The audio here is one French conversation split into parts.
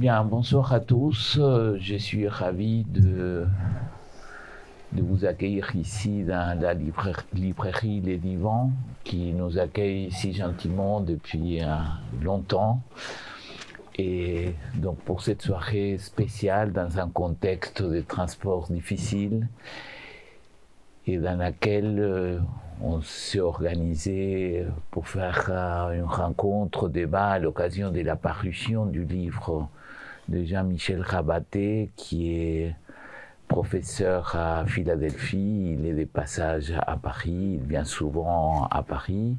Bien, bonsoir à tous. Je suis ravi de, vous accueillir ici dans la librairie, Les Divans, qui nous accueille si gentiment depuis longtemps. Et donc pour cette soirée spéciale dans un contexte de transport difficile et dans laquelle euh, on s'est organisé pour faire euh, une rencontre, débat à l'occasion de la parution du livre de Jean-Michel Rabaté, qui est professeur à Philadelphie. Il est des passages à Paris, il vient souvent à Paris.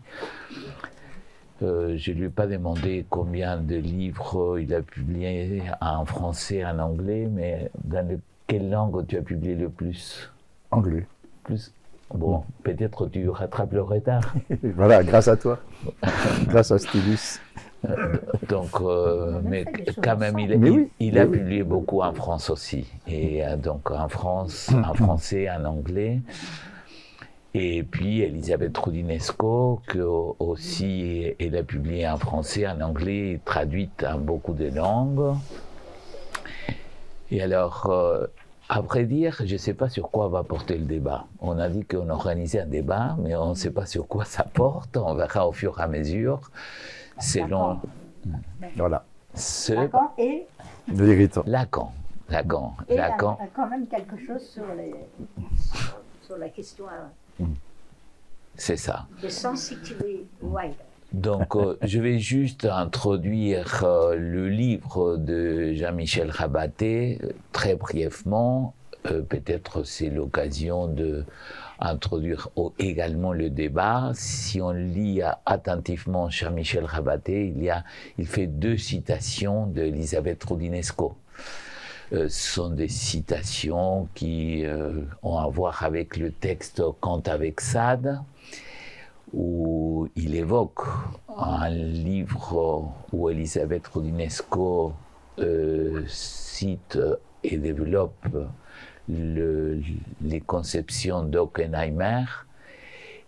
Euh, je ne lui ai pas demandé combien de livres il a publié en français, en anglais, mais dans quelle langue tu as publié le plus? Anglais. Plus? Bon, peut-être tu rattrapes le retard. voilà, grâce à toi. grâce à Stylus. Euh, donc, euh, mais quand même, il, il, a publié beaucoup en France aussi. Et donc en France, en français, en anglais. Et puis Elisabeth Roudinesco, que aussi elle a publié en français, en anglais, traduite en beaucoup de langues. Et alors, euh, à vrai dire, je ne sais pas sur quoi va porter le débat. On a dit qu'on organisait un débat, mais on ne sait pas sur quoi ça porte. On verra au fur et à mesure, selon. Voilà. Ce... Lacan et. Lacan. Lacan. Et Lacan. A, quand même quelque chose sur, les, sur la question. Mm. C'est ça. De wider. Donc, euh, je vais juste introduire euh, le livre de Jean-Michel Rabaté très brièvement. Euh, peut-être c'est l'occasion de introduire également le débat. Si on lit attentivement Jean-Michel Rabaté, il, y a, il fait deux citations d'Elisabeth Roudinesco. ce sont des citations qui ont à voir avec le texte Kant avec Sade où il évoque un livre où Elisabeth Rodinesco euh, cite et développe les conceptions d'Ockenheimer.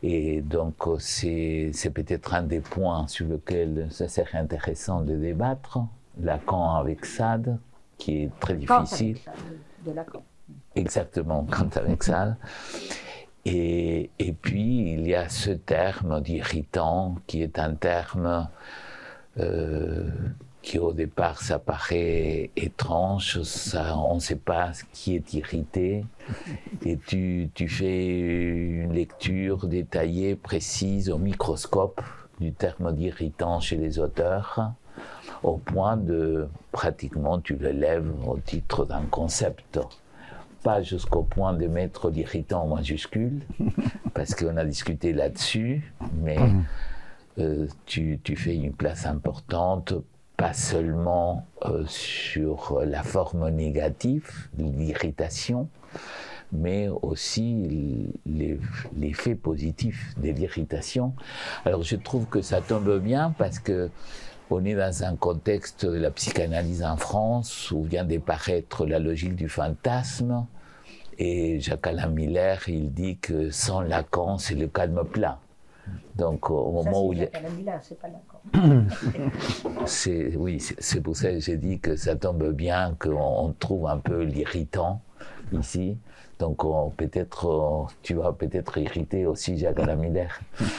Et donc, c'est peut-être un des points sur lesquels ça serait intéressant de débattre. Lacan avec Sade, qui est très difficile. de Lacan. Exactement, Kant avec Sade. Et, et, puis, il y a ce terme d'irritant qui est un terme euh, qui au départ ça paraît étrange, ça, on ne sait pas qui est irrité, et tu, tu fais une lecture détaillée, précise, au microscope du terme d'irritant chez les auteurs, au point de pratiquement tu le lèves au titre d'un concept. Pas jusqu'au point de mettre l'irritant en majuscule, parce qu'on a discuté là-dessus, mais euh, tu, tu, fais une place importante, pas seulement euh, sur la forme négative, l'irritation, mais aussi l'effet positif de l'irritation. Alors je trouve que ça tombe bien parce que on est dans un contexte de la psychanalyse en France où vient d'apparaître la logique du fantasme. Et Jacques Alain Miller, il dit que sans Lacan, c'est le calme plat. Donc au moment où il c'est pas c'est oui, c'est pour ça que j'ai dit que ça tombe bien qu'on trouve un peu l'irritant ici. Donc peut-être tu vas peut-être irriter aussi Jacques Alain Miller.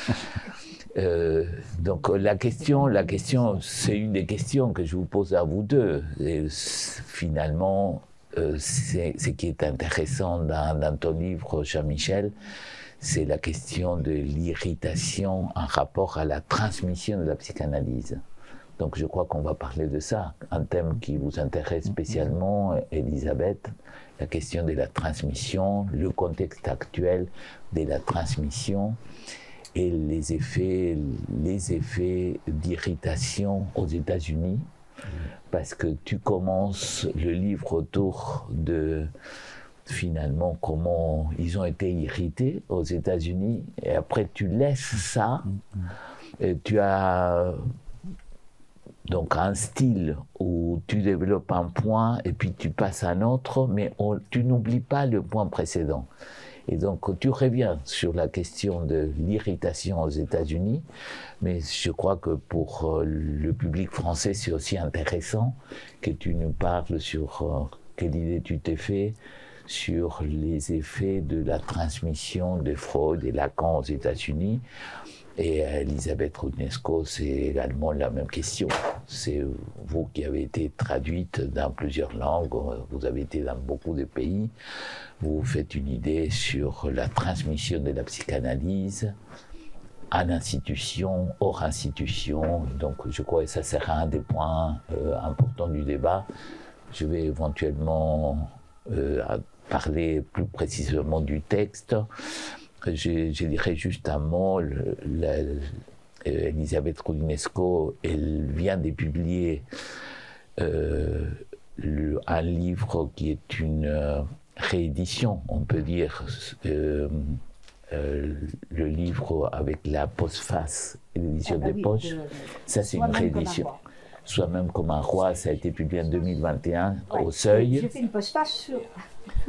Euh, donc la question, la question, c'est une des questions que je vous pose à vous deux. Et finalement, euh, ce qui est intéressant dans, dans ton livre, Jean-Michel, c'est la question de l'irritation en rapport à la transmission de la psychanalyse. Donc je crois qu'on va parler de ça, un thème qui vous intéresse spécialement, Elisabeth, la question de la transmission, le contexte actuel de la transmission et les effets, les effets d'irritation aux États-Unis, parce que tu commences le livre autour de finalement comment ils ont été irrités aux États-Unis, et après tu laisses ça, et tu as donc un style où tu développes un point et puis tu passes à un autre, mais tu n'oublies pas le point précédent. Et donc, tu reviens sur la question de l'irritation aux États-Unis, mais je crois que pour euh, le public français, c'est aussi intéressant que tu nous parles sur euh, quelle idée tu t'es fait sur les effets de la transmission de Freud et Lacan aux États-Unis. Et Elisabeth Rudnesco, c'est également la même question. C'est vous qui avez été traduite dans plusieurs langues, vous avez été dans beaucoup de pays, vous faites une idée sur la transmission de la psychanalyse à l'institution, hors institution. Donc je crois que ça sera un des points euh, importants du débat. Je vais éventuellement euh, parler plus précisément du texte je, je, dirais juste un mot. Euh, Elisabeth Roudinesco, elle vient de publier euh, un livre qui est une euh, réédition, on peut dire, euh, le livre avec la postface et l'édition Ah bah des oui, poches. Ça, c'est une réédition. Soi-même comme un roi, ça a été publié en 2021 Ouais. au seuil. J'ai fait une postface sur.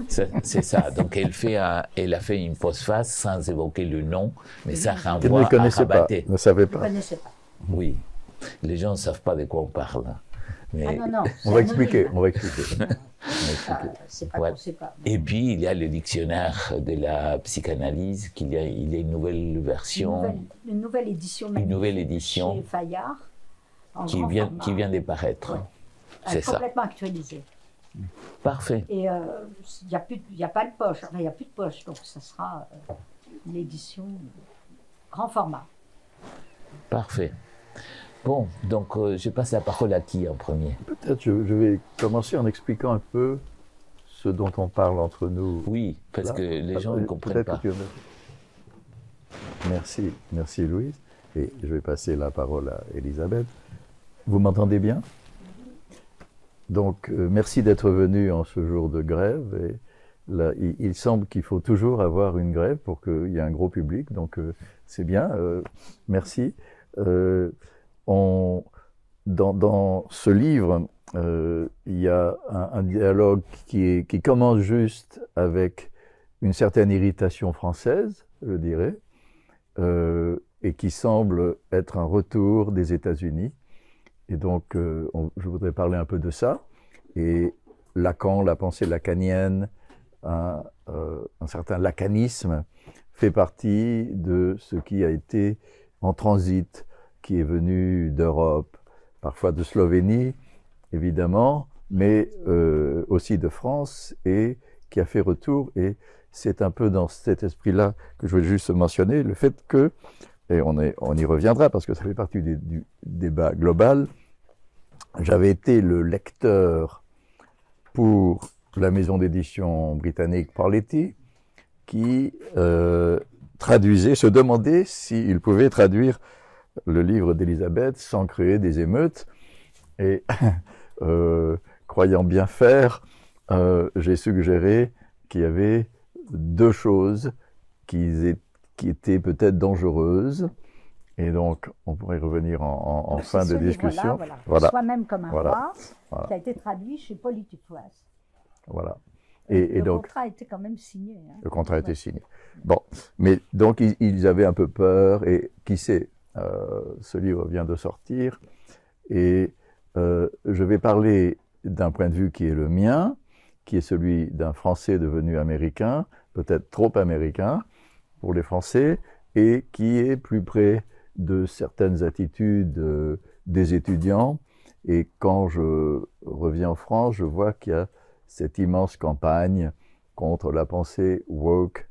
C'est ça. Donc elle, fait un- elle a fait une postface sans évoquer le nom, mais ça renvoie ne à connaissait pas, Rabaté. ne savait Je ne pas. connaissais pas. Oui. Les gens ne savent pas de quoi on parle. Mais- Ah non, non. c'est On va expliquer, on va expliquer. Ah, pas Ouais. pas. Et puis, il y a le dictionnaire de la psychanalyse, qu'il y a, il y a une nouvelle Une version nouvelle, une nouvelle édition. Une nouvelle édition Chez Fayard. qui vient, qui vient de paraître. Ouais. C'est ça. Complètement actualisée. Parfait. Et euh, il n'y a, plus de- il y a pas de poche. Enfin, il n'y a plus de poche. Donc, ça sera euh, l'édition grand format. Parfait. Bon, donc euh, je passe la parole à qui en premier? Peut-être je, je vais commencer en expliquant un peu ce dont on parle entre nous. Oui, parce Là, que les gens ne euh, comprennent pas. que Merci, merci Louise. Et je vais passer la parole à Elisabeth. Vous m'entendez bien? Donc, euh, merci d'être venu en ce jour de grève. Il, semble qu'il faut toujours avoir une grève pour qu'il y ait un gros public. Donc, euh, c'est bien. euh, merci. Dans, ce livre, il y a un, dialogue qui, commence juste avec une certaine irritation française, je dirais, et qui semble être un retour des États-Unis. Et donc, euh, je voudrais parler un peu de ça. Et Lacan, la pensée lacanienne, un, euh, un certain lacanisme fait partie de ce qui a été en transit, qui est venu d'Europe, parfois de Slovénie, évidemment, mais euh, aussi de France, et qui a fait retour. Et c'est un peu dans cet esprit-là que je voulais juste mentionner, le fait que, et on, y reviendra parce que ça fait partie du, débat global, j'avais été le lecteur pour la maison d'édition britannique Parletti, qui euh, traduisait, se demandait s'il pouvait traduire le livre d'Élisabeth sans créer des émeutes. Et euh, croyant bien faire, euh, j'ai suggéré qu'il y avait deux choses qui, est- qui étaient peut-être dangereuses. Et donc, on pourrait revenir en, en- en C'est fin de discussion. Voilà. Voilà. Soi-même comme un Voilà. roi, Voilà. qui a été traduit chez Press. Voilà. Et, et le donc, contrat a été quand même signé. hein. Le contrat a été signé. Bon, mais donc ils, ils avaient un peu peur, et qui sait, euh, ce livre vient de sortir, et euh, je vais parler d'un point de vue qui est le mien, qui est celui d'un Français devenu américain, peut-être trop américain pour les Français, et qui est plus près de certaines attitudes euh, des étudiants. Et quand je reviens en France, je vois qu'il y a cette immense campagne contre la pensée woke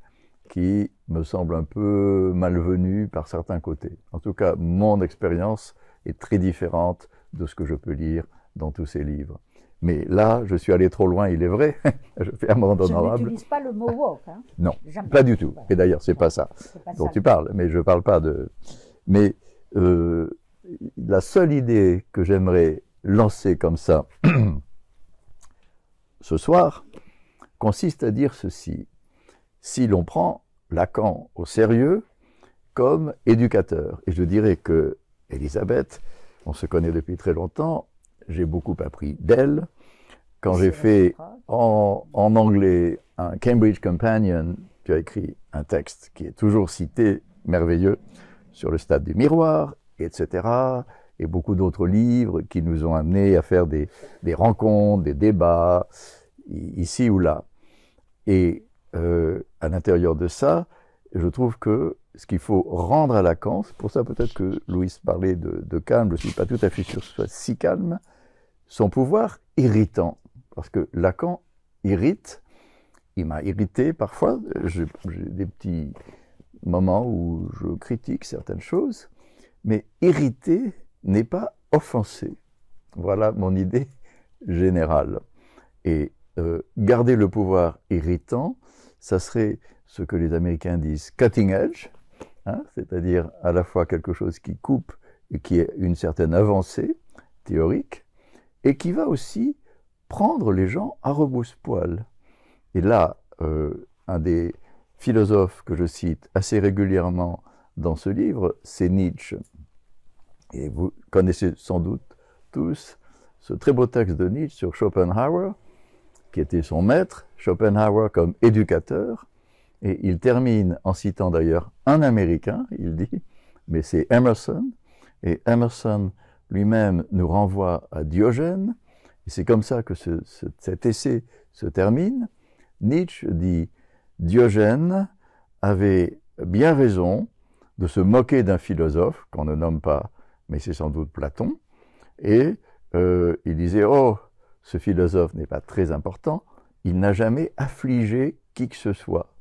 qui me semble un peu malvenue par certains côtés. En tout cas, mon expérience est très différente de ce que je peux lire dans tous ces livres. Mais là, je suis allé trop loin, il est vrai. je fais un monde Je honorable. n'utilise pas le mot woke. Hein. Non, Jamais. Pas du tout. Voilà. Et d'ailleurs, c'est pas ça pas dont ça. tu parles, mais je parle pas de. Mais euh, la seule idée que j'aimerais lancer comme ça ce soir consiste à dire ceci. Si l'on prend Lacan au sérieux comme éducateur, et je dirais que Elisabeth, on se connaît depuis très longtemps, j'ai beaucoup appris d'elle. Quand j'ai fait en, anglais un Cambridge Companion tu as écrit un texte qui est toujours cité, merveilleux, sur le stade du miroir, etc. Et beaucoup d'autres livres qui nous ont amenés à faire des, des rencontres, des débats, ici ou là. Et euh, à l'intérieur de ça, je trouve que ce qu'il faut rendre à Lacan, c'est pour ça peut-être que Louis parlait de, de calme, je ne suis pas tout à fait sûr que ce soit si calme, son pouvoir irritant. Parce que Lacan irrite, il m'a irrité parfois, j'ai des petits moments où je critique certaines choses, mais irriter n'est pas offenser. Voilà mon idée générale. Et euh, garder le pouvoir irritant, ça serait ce que les Américains disent cutting edge, hein, c'est-à-dire à la fois quelque chose qui coupe et qui est une certaine avancée théorique, et qui va aussi prendre les gens à rebrousse-poil. Et là, euh, un des philosophes que je cite assez régulièrement dans ce livre, c'est Nietzsche. Et vous connaissez sans doute tous ce très beau texte de Nietzsche sur Schopenhauer, qui était son maître, Schopenhauer comme éducateur, et il termine en citant d'ailleurs un Américain, il dit, mais c'est Emerson, et Emerson lui-même nous renvoie à Diogène, et c'est comme ça que ce, cet essai se termine. Nietzsche dit Diogène avait bien raison de se moquer d'un philosophe qu'on ne nomme pas, mais c'est sans doute Platon, et euh, il disait Oh, ce philosophe n'est pas très important, il n'a jamais affligé qui que ce soit.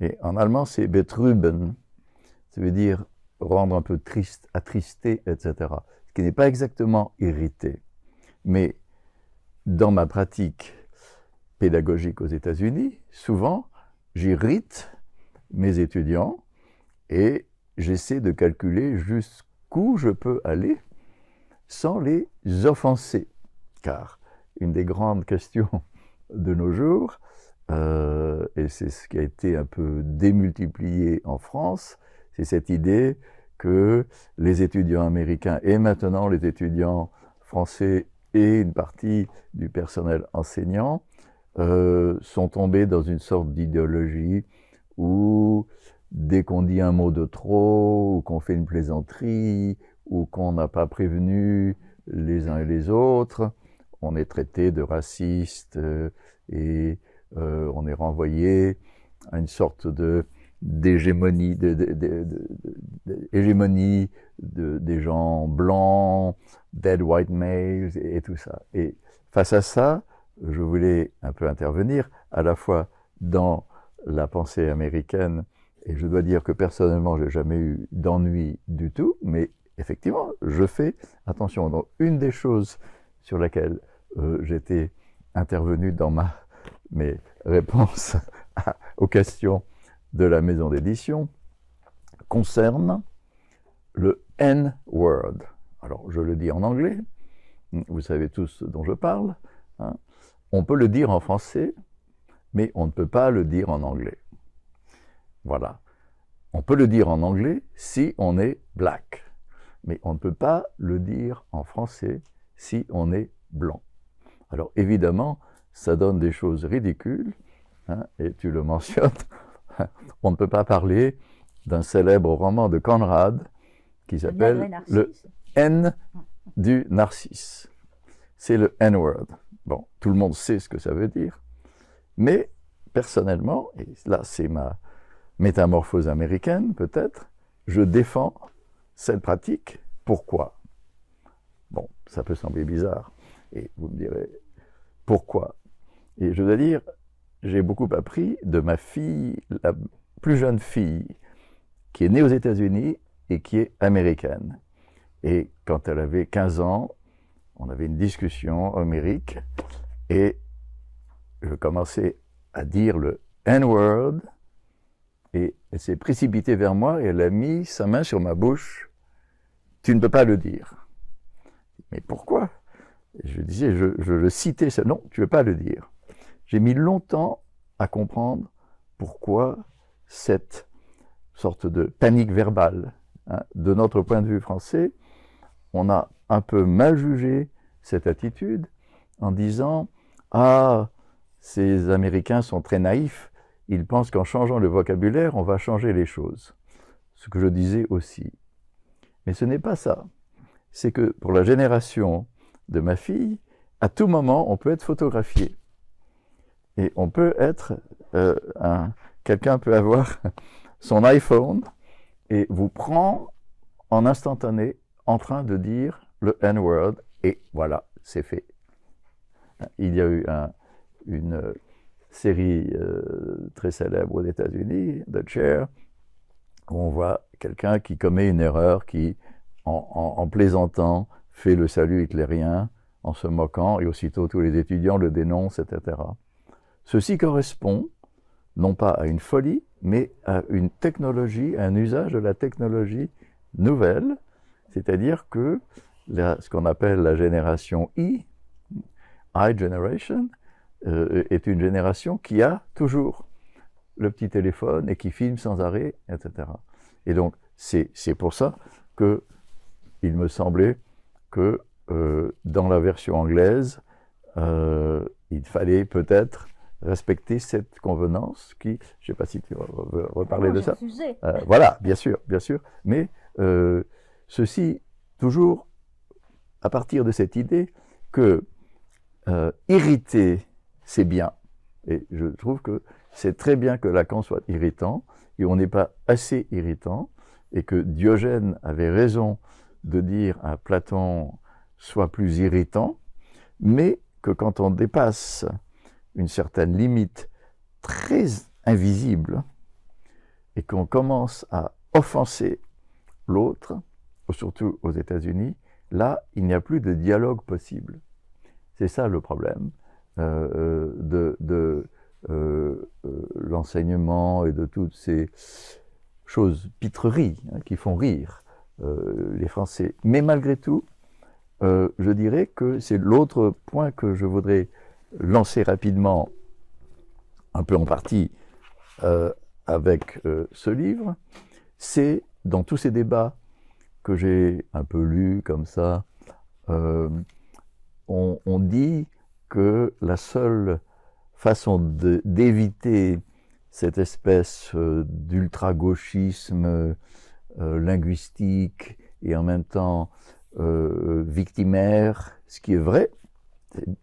Et en allemand, c'est betrüben, ça veut dire rendre un peu triste, attristé, etc. Ce qui n'est pas exactement irrité. Mais dans ma pratique pédagogique aux États-Unis, souvent, j'irrite mes étudiants et j'essaie de calculer jusqu'où je peux aller sans les offenser. Car une des grandes questions de nos jours, euh, et c'est ce qui a été un peu démultiplié en France, c'est cette idée que les étudiants américains et maintenant les étudiants français et une partie du personnel enseignant euh, sont tombés dans une sorte d'idéologie où dès qu'on dit un mot de trop, ou qu'on fait une plaisanterie, ou qu'on n'a pas prévenu les uns et les autres, on est traité de raciste euh, et euh, on est renvoyé à une sorte de d'hégémonie de, de, de, des gens blancs, dead white males et, tout ça. Et face à ça, je voulais un peu intervenir à la fois dans la pensée américaine et je dois dire que personnellement, j'ai jamais eu d'ennui du tout, mais effectivement, je fais attention. Donc, une des choses sur laquelle euh, j'étais intervenu dans ma, mes réponses aux questions de la maison d'édition concerne le N-word. Alors, je le dis en anglais, vous savez tous dont je parle. Hein. On peut le dire en français, mais on ne peut pas le dire en anglais. Voilà. On peut le dire en anglais si on est black, mais on ne peut pas le dire en français si on est blanc. Alors évidemment, ça donne des choses ridicules, hein, et tu le mentionnes, on ne peut pas parler d'un célèbre roman de Conrad qui s'appelle Le N du Narcisse. C'est le N-word. Bon, tout le monde sait ce que ça veut dire, mais personnellement, et là c'est ma métamorphose américaine peut-être, je défends cette pratique. Pourquoi? Bon, ça peut sembler bizarre, et vous me direz, pourquoi Et je dois dire, j'ai beaucoup appris de ma fille, la plus jeune fille, qui est née aux États-Unis et qui est américaine. Et quand elle avait 15 ans, on avait une discussion homérique et je commençais à dire le N-word et elle s'est précipitée vers moi et elle a mis sa main sur ma bouche. Tu ne peux pas le dire. Mais pourquoi? Je disais, je, je le citais, non, tu ne peux pas le dire. J'ai mis longtemps à comprendre pourquoi cette sorte de panique verbale. Hein. De notre point de vue français, on a un peu mal jugé cette attitude en disant Ah, ces Américains sont très naïfs, il pense qu'en changeant le vocabulaire, on va changer les choses. Ce que je disais aussi. Mais ce n'est pas ça. C'est que pour la génération de ma fille, à tout moment, on peut être photographié. Et on peut être euh, un, quelqu'un peut avoir son iPhone et vous prend en instantané en train de dire le N-word et voilà, c'est fait. Il y a eu une série euh, très célèbre aux États-Unis, The Chair, où on voit quelqu'un qui commet une erreur, qui, en, plaisantant, fait le salut hitlérien, en se moquant, et aussitôt tous les étudiants le dénoncent, etc. Ceci correspond non pas à une folie, mais à une technologie, à un usage de la technologie nouvelle, c'est-à-dire que ce qu'on appelle la génération I, I generation, euh, est une génération qui a toujours le petit téléphone et qui filme sans arrêt, etc. Et donc, c'est pour ça que il me semblait que euh, dans la version anglaise, euh, il fallait peut-être respecter cette convenance qui, je ne sais pas si tu veux reparler non, de ça. Euh, voilà, bien sûr, bien sûr. Mais euh, ceci, toujours à partir de cette idée que euh, irriter, c'est bien. Et je trouve que c'est très bien que Lacan soit irritant, et on n'est pas assez irritant, et que Diogène avait raison de dire à Platon sois plus irritant, mais que quand on dépasse une certaine limite très invisible et qu'on commence à offenser l'autre, surtout aux États-Unis, là, il n'y a plus de dialogue possible. C'est ça le problème euh, euh, de, euh, l'enseignement et de toutes ces choses, pitreries, hein, qui font rire les Français. Mais malgré tout, je dirais que c'est l'autre point que je voudrais lancer rapidement, un peu en partie euh, avec euh, ce livre, c'est dans tous ces débats que j'ai un peu lus comme ça, euh, on, on dit que la seule façon d'éviter cette espèce d'ultra-gauchisme linguistique et en même temps victimaire, ce qui est vrai,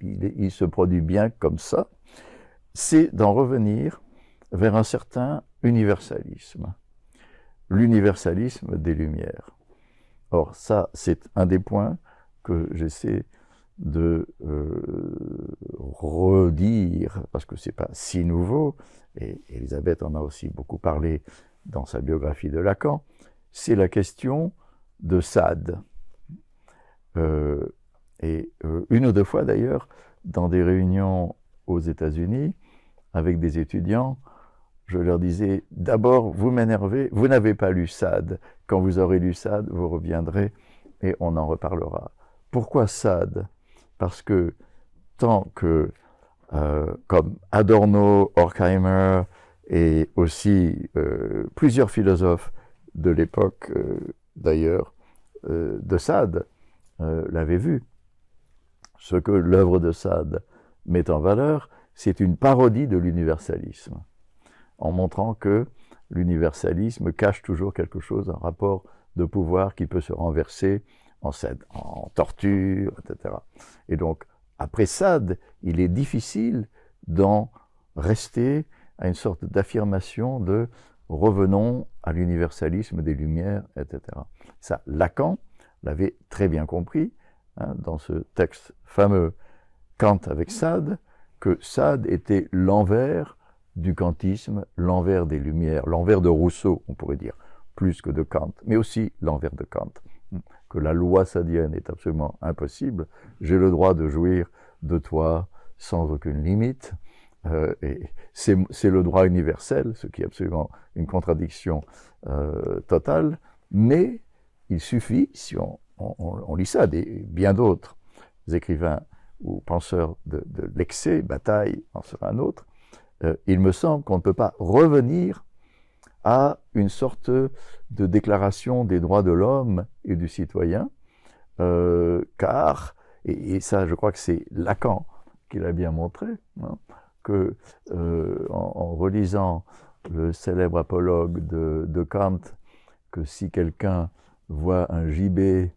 il, se produit bien comme ça, c'est d'en revenir vers un certain universalisme, l'universalisme des Lumières. Or, ça, c'est un des points que j'essaie de euh, redire, parce que c'est pas si nouveau, et Elisabeth en a aussi beaucoup parlé dans sa biographie de Lacan, c'est la question de Sade. Euh, et euh, une ou deux fois d'ailleurs, dans des réunions aux États-Unis, avec des étudiants, je leur disais, d'abord, vous m'énervez, vous n'avez pas lu Sade. Quand vous aurez lu Sade, vous reviendrez et on en reparlera. Pourquoi Sade? Parce que tant que, euh, comme Adorno, Horkheimer et aussi euh, plusieurs philosophes de l'époque, d'ailleurs, de Sade, l'avaient vu, ce que l'œuvre de Sade met en valeur, c'est une parodie de l'universalisme, en montrant que l'universalisme cache toujours quelque chose, un rapport de pouvoir qui peut se renverser en, en torture, etc. Et donc, après Sade, il est difficile d'en rester à une sorte d'affirmation de revenons à l'universalisme des Lumières, etc. Ça, Lacan l'avait très bien compris hein, dans ce texte fameux Kant avec Sade, que Sade était l'envers du kantisme, l'envers des Lumières, l'envers de Rousseau, on pourrait dire, plus que de Kant, mais aussi l'envers de Kant. Que la loi sadienne est absolument impossible. J'ai le droit de jouir de toi sans aucune limite. Euh, et c'est le droit universel, ce qui est absolument une contradiction euh, totale. Mais il suffit, si on, on- lit ça, des, bien d'autres écrivains ou penseurs de, l'excès, Bataille en sera un autre, euh, il me semble qu'on ne peut pas revenir à une sorte de déclaration des droits de l'homme et du citoyen, euh, car, et, et ça je crois que c'est Lacan qui l'a bien montré, hein, que, euh, en, relisant le célèbre apologue de, de Kant, que si quelqu'un voit un gibet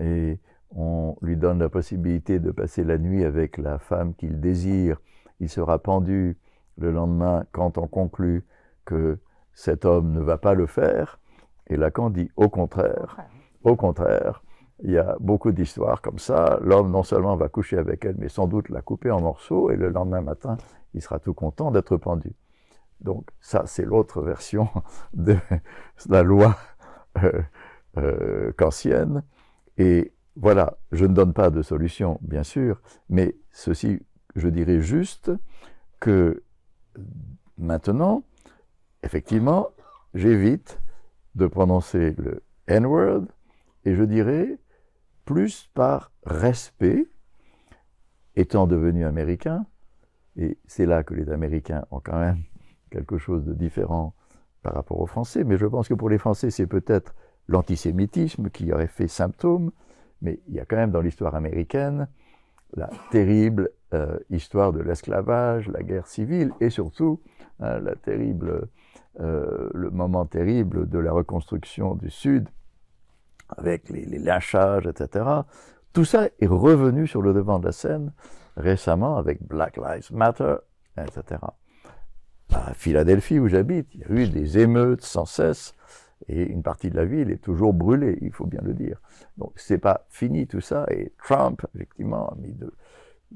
et on lui donne la possibilité de passer la nuit avec la femme qu'il désire, il sera pendu le lendemain quand on conclut que cet homme ne va pas le faire. Et Lacan dit au contraire, au contraire, il y a beaucoup d'histoires comme ça. L'homme non seulement va coucher avec elle, mais sans doute la couper en morceaux, et le lendemain matin, il sera tout content d'être pendu. Donc ça, c'est l'autre version de la loi euh, euh, kantienne. Et voilà, je ne donne pas de solution, bien sûr, mais ceci, je dirais juste que maintenant, effectivement, j'évite de prononcer le N-word et je dirais plus par respect, étant devenu américain, et c'est là que les Américains ont quand même quelque chose de différent par rapport aux Français, mais je pense que pour les Français, c'est peut-être l'antisémitisme qui aurait fait symptôme, mais il y a quand même dans l'histoire américaine la terrible euh, histoire de l'esclavage, la guerre civile, et surtout hein, la terrible, euh, le moment terrible de la reconstruction du Sud, avec les, les, lynchages, etc. Tout ça est revenu sur le devant de la scène récemment avec Black Lives Matter, etc. À Philadelphie, où j'habite, il y a eu des émeutes sans cesse et une partie de la ville est toujours brûlée, il faut bien le dire. Donc c'est pas fini tout ça. Et Trump, effectivement, a mis de,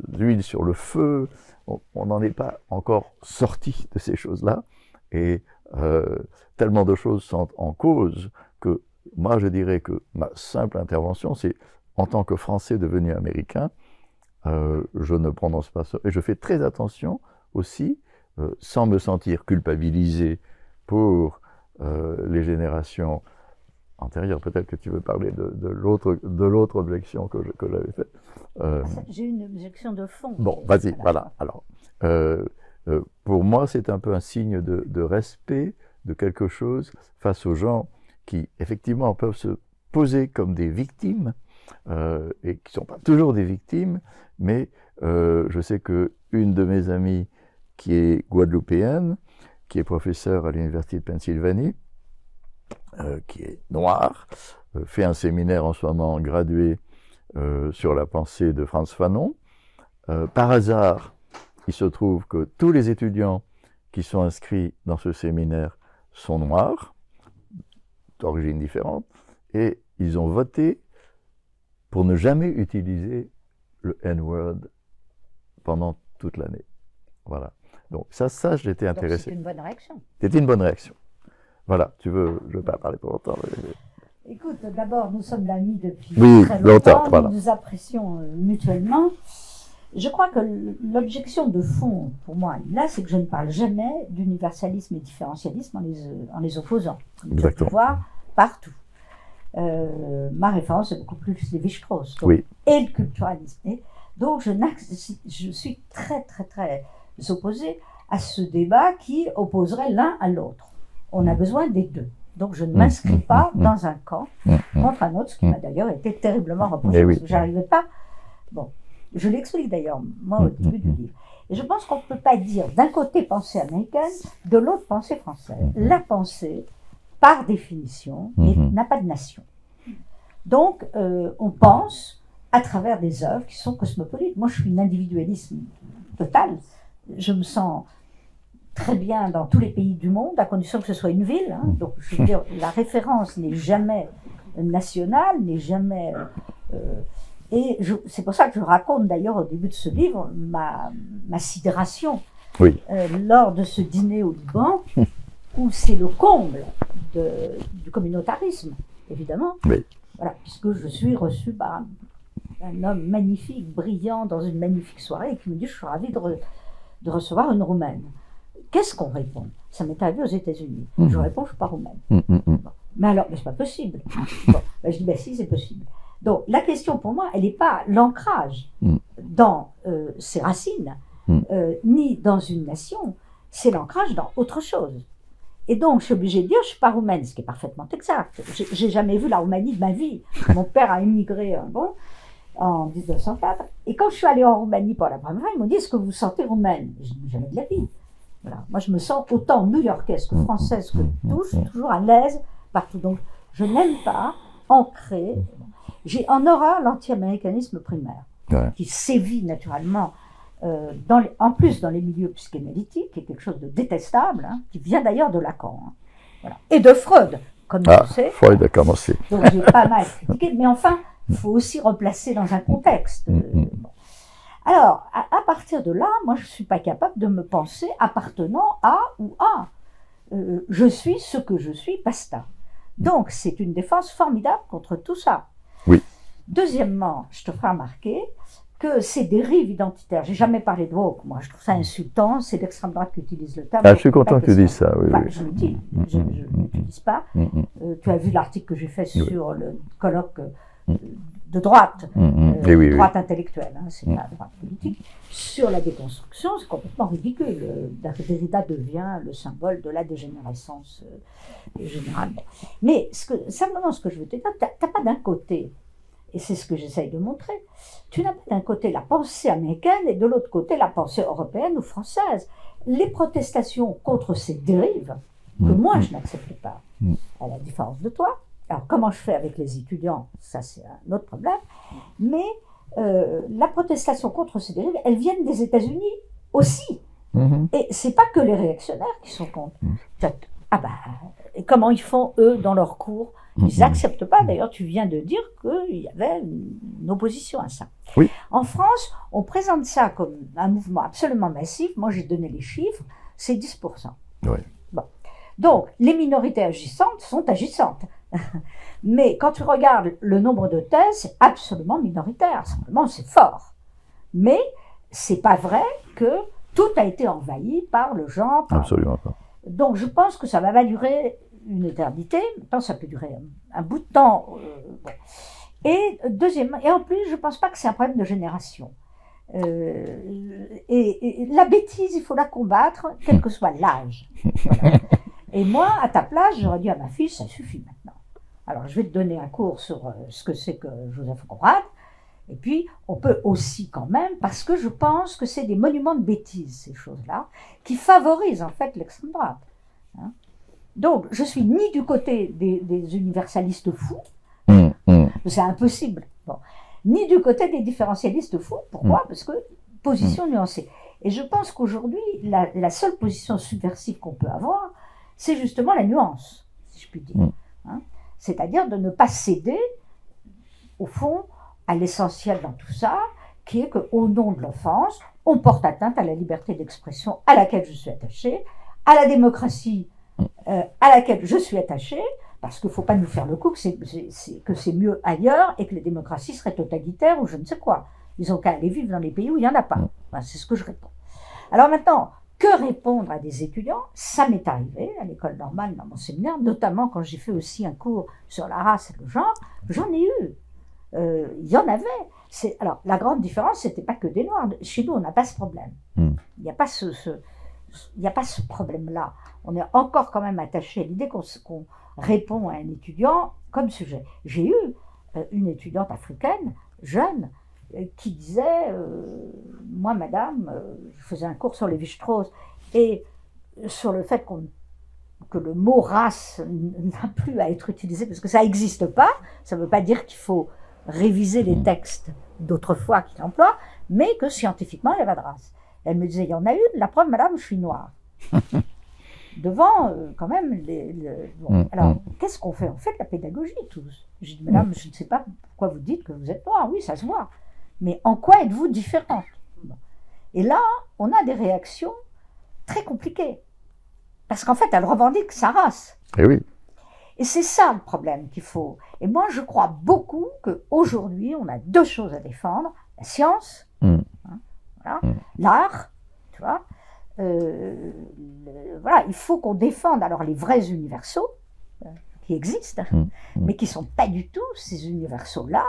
l'huile sur le feu. On n'en est pas encore sorti de ces choses-là. Et euh, tellement de choses sont en cause que moi je dirais que ma simple intervention, c'est en tant que Français devenu Américain, euh, je ne prononce pas ça. Et je fais très attention aussi, euh, sans me sentir culpabilisé pour euh, les générations antérieures. Peut-être que tu veux parler de, de l'autre objection que, j'avais faite. Euh, J'ai une objection de fond. Bon, vas-y, voilà. Alors, euh, pour moi, c'est un peu un signe de, de, respect de quelque chose face aux gens qui, effectivement, peuvent se poser comme des victimes et qui ne sont pas toujours des victimes, mais je sais que une de mes amies qui est guadeloupéenne, qui est professeur à l'Université de Pennsylvanie, euh, qui est noir, euh, fait un séminaire en ce moment gradué euh, sur la pensée de Franz Fanon. par hasard, il se trouve que tous les étudiants qui sont inscrits dans ce séminaire sont noirs, d'origine différente, et ils ont voté pour ne jamais utiliser le N-word pendant toute l'année. Voilà. Donc ça, ça, j'étais intéressé. C'était une bonne réaction. C'était une bonne réaction. Voilà, tu veux, je ne veux pas parler pour longtemps. Écoute, d'abord, nous sommes amis depuis oui, très longtemps, voilà. nous nous apprécions euh, mutuellement. Je crois que l'objection de fond, pour moi, là, c'est que je ne parle jamais d'universalisme et différentialisme en les, euh, en les opposant. Exactement. voir partout. Euh, ma référence, c'est beaucoup plus Lévi-Strauss. Oui. Et le culturalisme. Et donc, je, je suis très, très, très s'opposer à ce débat qui opposerait l'un à l'autre. On a besoin des deux. Donc je ne mmh, m'inscris pas mmh, dans un camp contre un autre, ce qui m'a d'ailleurs été terriblement reproché, parce que j'arrivais pas. Bon, je l'explique d'ailleurs, moi, au début du livre. Et je pense qu'on ne peut pas dire d'un côté pensée américaine, de l'autre pensée française. La pensée, par définition, n'a pas de nation. Donc, euh, on pense à travers des œuvres qui sont cosmopolites. Moi, je suis une individualisme total je me sens très bien dans tous les pays du monde, à condition que ce soit une ville. Hein. Donc, je veux dire, la référence n'est jamais nationale, n'est jamais. Euh, et c'est pour ça que je raconte d'ailleurs au début de ce livre ma, ma sidération oui. euh, lors de ce dîner au Liban, où c'est le comble de, du communautarisme, évidemment. Oui. Voilà, puisque je suis reçu par un, un, homme magnifique, brillant, dans une magnifique soirée, et qui me dit Je suis ravi de. Re, de recevoir une Roumaine. Qu'est-ce qu'on répond? Ça m'est arrivé aux États-Unis. Mhm. Je réponds, je ne suis pas roumaine. Mhm. Bon. Mais alors, mais c'est pas possible. bon, ben, je dis, ben si, c'est possible. Donc, la question pour moi, elle n'est pas l'ancrage dans euh, ses racines, euh, ni dans une nation, c'est l'ancrage dans autre chose. Et donc, je suis obligée de dire, je suis pas roumaine, ce qui est parfaitement exact. J'ai jamais vu la Roumanie de ma vie. Mon père a immigré, hein, bon. En 1904. Et quand je suis allée en Roumanie pour la première fois, ils m'ont dit Est-ce que vous vous sentez roumaine? Je dis Jamais de la vie. Voilà. Moi, je me sens autant new-yorkaise que française que tout. Je suis toujours à l'aise partout. Donc, je n'aime pas ancrer. J'ai en horreur l'anti-américanisme primaire, Ouais. qui sévit naturellement, euh, dans les- en plus dans les milieux psychanalytiques, qui est quelque chose de détestable, hein, qui vient d'ailleurs de Lacan. hein. Voilà. Et de Freud, comme Ah, tu sais. Freud a commencé. Donc j'ai pas mal critiqué, mais enfin, faut aussi replacer dans un contexte. Mm, bon. Alors, à, à partir de là, moi, je suis pas capable de me penser appartenant à ou à. Euh, je suis ce que je suis, basta. Donc, c'est une défense formidable contre tout ça. Oui. Deuxièmement, je te ferai remarquer que ces dérives identitaires, j'ai jamais parlé de woke, moi, je trouve ça insultant, c'est l'extrême droite qui utilise le terme. Ah, je suis content que tu dises ça, oui, Enfin, oui. je le dis, je Mm, mm, ne l'utilise pas. Mm, mm, Euh, tu as vu l'article que j'ai fait Oui. sur le colloque euh, Mm. De droite, mm, mm. euh, Eh oui. droite intellectuelle, hein, c'est Mm. pas droite politique, sur la déconstruction, c'est complètement ridicule. Euh, Derrida devient le symbole de la dégénérescence euh, générale. Mais ce que, simplement ce que je veux te dire, tu n'as pas d'un côté, et c'est ce que j'essaye de montrer, tu n'as pas d'un côté la pensée américaine et de l'autre côté la pensée européenne ou française. Les protestations contre ces dérives, que Mm, moi mm. je n'accepte pas, à la différence de toi. Alors comment je fais avec les étudiants, ça c'est un autre problème. Mais euh, la protestation contre ces dérives, elles viennent des États-Unis aussi. Mhm. Et c'est pas que les réactionnaires qui sont contre. Ah bah, et comment ils font eux dans leurs cours? Ils Mhm. n'acceptent pas. D'ailleurs, tu viens de dire qu'il y avait une opposition à ça. Oui. En France, on présente ça comme un mouvement absolument massif. Moi, j'ai donné les chiffres, c'est 10%. Oui. Bon. Donc, les minorités agissantes sont agissantes. Mais quand tu regardes le nombre de thèses, c'est absolument minoritaire. Simplement, c'est fort. Mais c'est pas vrai que tout a été envahi par le genre. par- Absolument pas. donc je pense que ça va pas durer une éternité. Maintenant, ça peut durer un, un bout de temps. euh. Et deuxièmement, et en plus, je pense pas que c'est un problème de génération. Euh, et, et la bêtise, il faut la combattre, quel que soit l'âge. Voilà. Et moi, à ta place, j'aurais dit à ma fille, ça suffit maintenant. Alors, je vais te donner un cours sur euh, ce que c'est que Joseph Conrad. Et puis, on peut aussi quand même, parce que je pense que c'est des monuments de bêtise, ces choses-là, qui favorisent en fait l'extrême droite. hein. Donc, je suis ni du côté des, des universalistes fous, Mm, mm. c'est impossible, bon, ni du côté des différentialistes fous. Pourquoi? Parce que position nuancée. Et je pense qu'aujourd'hui, la, la seule position subversive qu'on peut avoir, c'est justement la nuance, si je puis dire. Hein C'est-à-dire de ne pas céder, au fond, à l'essentiel dans tout ça, qui est qu'au nom de l'offense, on porte atteinte à la liberté d'expression à laquelle je suis attachée, à la démocratie euh, à laquelle je suis attachée, parce qu'il ne faut pas nous faire le coup que c'est, c'est- c'est- que c'est mieux ailleurs et que les démocraties seraient totalitaires ou je ne sais quoi. Ils ont qu'à aller vivre dans les pays où il n'y en a pas. Enfin, c'est ce que je réponds. Alors maintenant, que répondre à des étudiants Ça m'est arrivé à l'école normale, dans mon séminaire, notamment quand j'ai fait aussi un cours sur la race et le genre, j'en ai eu. Euh, Il y en avait. C'est, alors, la grande différence, c'était pas que des noirs. Chez nous, on n'a pas ce problème. Mm. Il n'y a pas ce, ce- il n'y a pas ce problème-là. On est encore quand même attaché à l'idée qu'on, répond à un étudiant comme sujet. J'ai eu euh, une étudiante africaine, jeune, qui disait, euh, moi, madame, euh, je faisais un cours sur les strauss et sur le fait qu'on que le mot race n'a plus à être utilisé parce que ça n'existe pas. Ça ne veut pas dire qu'il faut réviser les textes d'autrefois qu'il emploie, mais que scientifiquement, il n'y a pas de race. Elle me disait, il y en a une, la preuve, madame, je suis noire. Devant, euh, quand même, les, le- bon. Mm, alors, mm. qu'est-ce qu'on fait? On fait de la pédagogie, tous. J'ai dit, madame, je ne sais pas pourquoi vous dites que vous êtes noire. Oui, ça se voit. Mais en quoi êtes-vous différente? Et là, on a des réactions très compliquées. Parce qu'en fait, elle revendique sa race. Eh oui. Et c'est ça le problème qu'il faut. Et moi, je crois beaucoup qu'aujourd'hui, on a deux choses à défendre la science, Mm. hein, voilà, Mm. l'art, tu vois. Euh, le- voilà, il faut qu'on défende alors les vrais universaux qui existent, Mm. Mm. mais qui sont pas du tout ces universaux-là.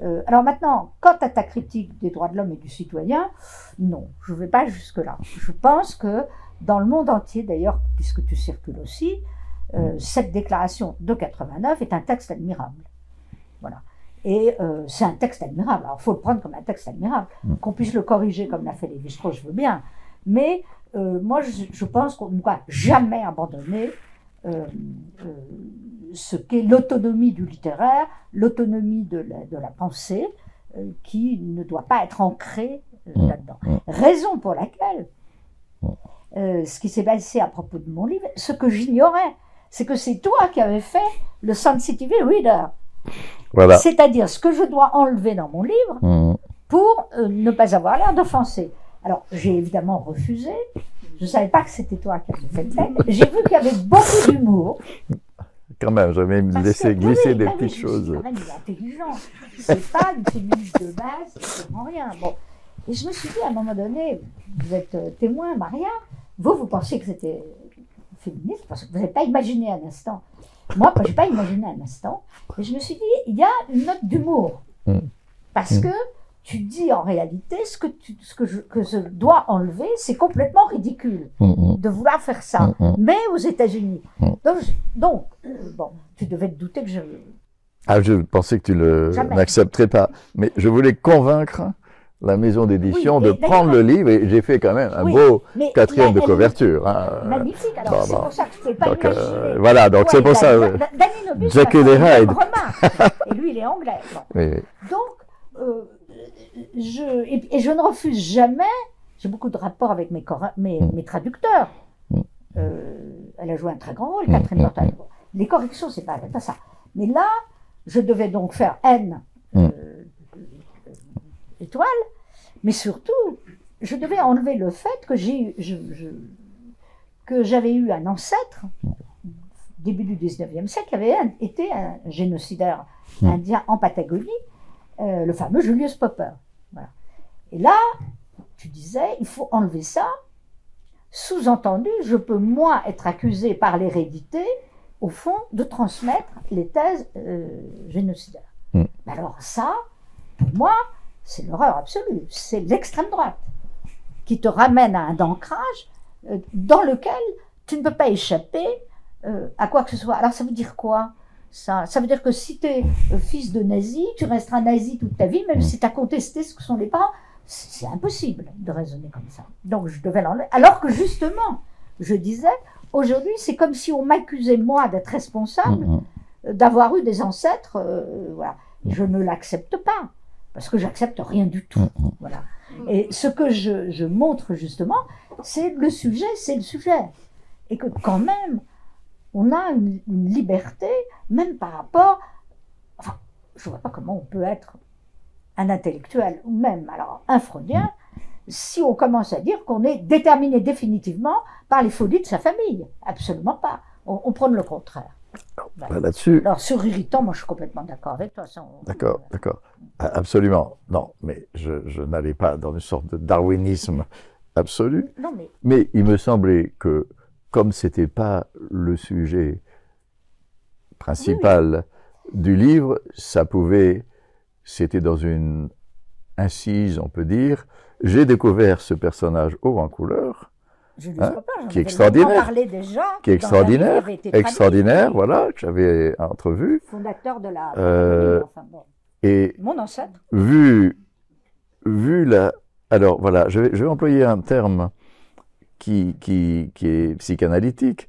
Euh, alors maintenant, quant à ta critique des droits de l'homme et du citoyen, non, je ne vais pas jusque-là. Je pense que dans le monde entier, d'ailleurs, puisque tu circules aussi, euh, cette déclaration de 89 est un texte admirable. Voilà. Et euh, c'est un texte admirable. Alors, il faut le prendre comme un texte admirable. Mm. Qu'on puisse le corriger comme l'a fait Lévi-Strauss, je veux bien. Mais moi, je, je pense qu'on ne doit jamais abandonner ce qu'est l'autonomie du littéraire, l'autonomie de la, de la pensée, euh, qui ne doit pas être ancrée euh, Mm. là-dedans. Raison pour laquelle, Mm. euh, ce qui s'est passé à propos de mon livre, ce que j'ignorais, c'est que c'est toi qui avais fait le sensitivity reader. Voilà. C'est-à-dire ce que je dois enlever dans mon livre pour euh, ne pas avoir l'air d'offenser. Alors, j'ai évidemment refusé. Je ne savais pas que c'était toi qui avais fait le texte. J'ai vu qu'il y avait beaucoup d'humour. Quand même, j'avais laissé glisser oui, des oui, petites choses. quand même, il est intelligent. C'est pas une féministe de base, c'est vraiment rien. Bon. Et je me suis dit, à un moment donné, vous êtes euh, témoin, Maria, vous, vous pensiez que c'était féministe parce que vous n'avez pas imaginé un instant. Moi, je n'ai pas imaginé un instant. Et je me suis dit, il y a une note d'humour. Mm. Parce Mm. que tu dis en réalité, ce que, tu, ce que, je, que je dois enlever, c'est complètement ridicule Mm, mm, de vouloir faire ça. mm. Mais aux États-Unis. Donc, euh, bon, tu devais te douter que je. Ah, je pensais que tu le n'accepterais pas. Mais je voulais convaincre la maison d'édition Oui, de prendre le livre et j'ai fait quand même un Oui, beau quatrième de couverture. hein. Magnifique. Alors, Bon, c'est bon. pour ça que je ne pas Donc, euh, voilà, donc c'est pour ça. Danny Nobus Jack m'a fait et lui, il est anglais. Bon. Oui, oui. Donc, euh, je, et, et je ne refuse jamais. J'ai beaucoup de rapports avec mes, Mm. mes traducteurs. Mm. Euh, elle a joué un très grand rôle, Mm, Catherine Mortal. Les corrections, c'est pas, pas ça. Mais là, je devais donc faire N Mm. euh, étoile, mais surtout, je devais enlever le fait que j'ai eu- je- je- que j'avais eu un ancêtre début du 19e siècle qui avait été un génocidaire Mm. indien en Patagonie, euh, le fameux Julius Popper. Voilà. Et là, tu disais, il faut enlever ça. Sous-entendu, je peux moi être accusé par l'hérédité, au fond, de transmettre les thèses euh, génocidaires. Mm. Mais Alors ça, pour moi, c'est l'horreur absolue. C'est l'extrême droite qui te ramène à un ancrage euh, dans lequel tu ne peux pas échapper euh, à quoi que ce soit. Alors ça veut dire quoi? Ça, ça veut dire que si tu es fils de nazi, tu resteras nazi toute ta vie, même Mm. si tu as contesté ce que sont les parents. C'est impossible de raisonner comme ça. Donc je devais l'enlever. Alors que justement, je disais, aujourd'hui, c'est comme si on m'accusait moi d'être responsable Mm, mm. euh, d'avoir eu des ancêtres. euh, voilà. Je ne l'accepte pas, parce que j'accepte rien du tout. Mm, mm. Voilà. Et ce que je, je montre justement, c'est le sujet, c'est le sujet. Et que quand même, on a une, une liberté, même par rapport. Enfin, je ne vois pas comment on peut être un intellectuel, ou même alors un freudien, si on commence à dire qu'on est déterminé définitivement par les folies de sa famille. Absolument pas. On, on prône le contraire. Bah, Là-dessus, Alors, sur irritant, moi je suis complètement d'accord avec toi. on- D'accord, d'accord. Ah, Absolument. Non, mais je, je n'allais pas dans une sorte de darwinisme absolu. Non, mais Mais il me semblait que, comme c'était pas le sujet principal du livre, ça pouvait, c'était dans une incise, on peut dire. J'ai découvert ce personnage haut en couleur, Julius Hein, qui est extraordinaire. qui est extraordinaire, traduit, extraordinaire, voilà, que j'avais entrevu. Fondateur de la. Euh, enfin, bon, Et mon ancêtre. vu, vu la. Alors voilà, je vais, je vais employer un terme qui, qui, qui est psychanalytique,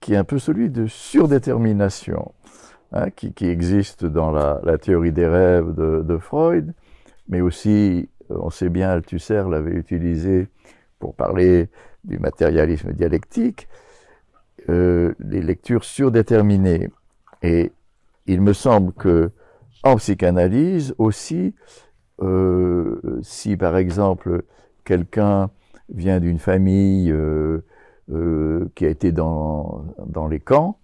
qui est un peu celui de surdétermination, hein, qui, qui existe dans la, la théorie des rêves de, de Freud, mais aussi, euh, on sait bien, Althusser l'avait utilisé pour parler du matérialisme dialectique, euh, les lectures surdéterminées. Et il me semble que en psychanalyse aussi, euh, si par exemple quelqu'un vient d'une famille euh, euh, qui a été dans, dans les camps,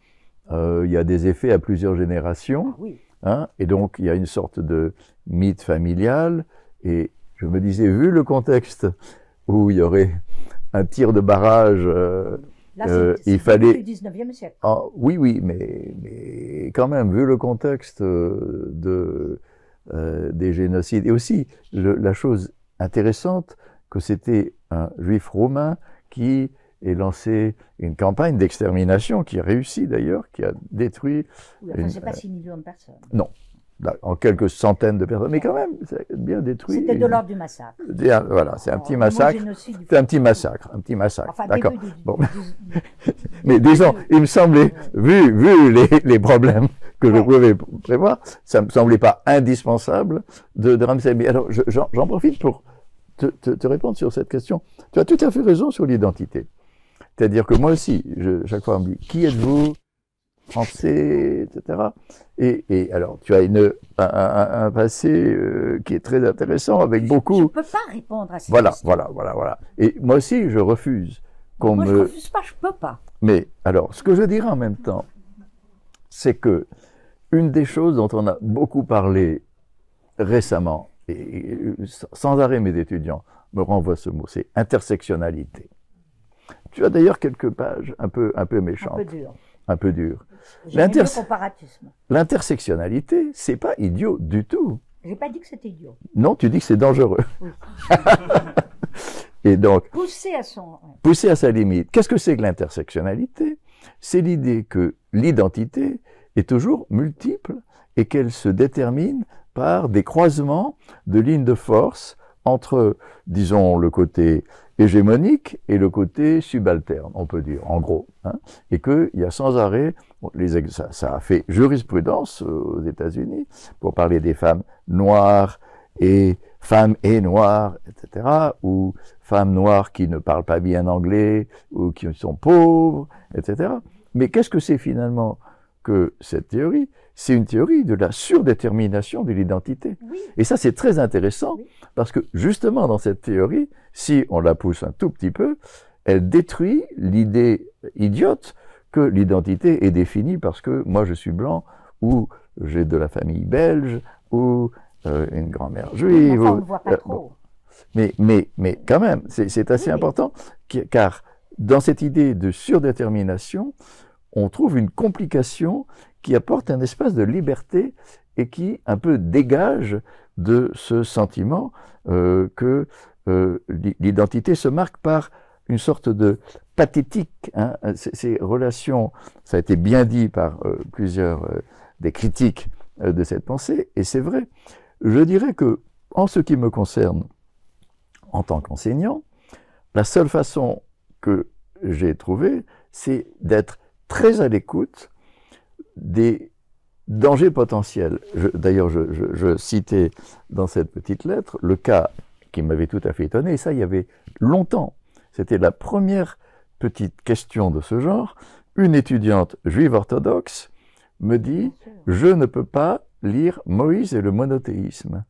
euh, il y a des effets à plusieurs générations, Ah oui. hein, et donc il y a une sorte de mythe familial, et je me disais, vu le contexte où il y aurait un tir de barrage euh, Là, Euh, il fallait- début du 19e siècle. ah, oui, oui, mais, mais quand même, vu le contexte de, euh, des génocides, et aussi le- la chose intéressante, que c'était un juif romain qui ait lancé une campagne d'extermination, qui a réussi d'ailleurs, qui a détruit, Oui, enfin, une- pas 6 millions de personnes. non, en quelques centaines de personnes, mais quand même, c'est bien détruit. C'était de l'ordre du massacre. Voilà, c'est un petit massacre. C'est un petit massacre, un petit massacre. D'accord. Bon. mais disons, il me semblait, vu, vu les, les problèmes que je pouvais prévoir, ça me semblait pas indispensable de, de Ramsey. Mais alors, j'en profite pour te, te, te, répondre sur cette question. Tu as tout à fait raison sur l'identité. C'est-à-dire que moi aussi, je, chaque fois on me dit, qui êtes-vous? Français, etc. Et, et, alors, tu as une, un, un, passé euh, qui est très intéressant avec beaucoup. Je ne peux pas répondre à ça. Voilà, voilà, voilà, voilà. Et moi aussi, je refuse qu'on me. Moi, je refuse pas, je peux pas. Mais alors, ce que je dirais en même temps, c'est que une des choses dont on a beaucoup parlé récemment, et, sans arrêt mes étudiants me renvoient ce mot, c'est intersectionnalité. Tu as d'ailleurs quelques pages un peu, un peu méchantes. Un peu dures. Un peu dures. L'intersectionnalité, c'est pas idiot du tout. J'ai pas dit que c'était idiot. Non, tu dis que c'est dangereux. Et donc, pousser à son, pousser à sa limite. Qu'est-ce que c'est que l'intersectionnalité? C'est l'idée que l'identité est toujours multiple et qu'elle se détermine par des croisements de lignes de force entre, disons, le côté hégémonique et le côté subalterne, on peut dire, en gros. Hein, et qu'il y a sans arrêt, ça, ça, a fait jurisprudence aux États-Unis pour parler des femmes noires et femmes et noires, etc., ou femmes noires qui ne parlent pas bien anglais, ou qui sont pauvres, etc. Mais qu'est-ce que c'est finalement que cette théorie c'est une théorie de la surdétermination de l'identité. Et ça, c'est très intéressant, parce que justement, dans cette théorie, si on la pousse un tout petit peu, elle détruit l'idée idiote que l'identité est définie parce que moi je suis blanc, ou j'ai de la famille belge, ou euh, une grand-mère juive. on voit pas euh, trop. Mais, mais, mais quand même, c'est assez important, car dans cette idée de surdétermination, on trouve une complication qui apporte un espace de liberté et qui un peu dégage de ce sentiment euh, que euh, l'identité se marque par une sorte de pathétique. Hein, ces, relations, ça a été bien dit par euh, plusieurs des critiques de cette pensée, et c'est vrai. Je dirais que, en ce qui me concerne, en tant qu'enseignant, la seule façon que j'ai trouvée, c'est d'être très à l'écoute des dangers potentiels. D'ailleurs, je, je, je, citais dans cette petite lettre le cas qui m'avait tout à fait étonné, et ça, il y avait longtemps. C'était la première petite question de ce genre. Une étudiante juive orthodoxe me dit, je ne peux pas lire Moïse et le monothéisme.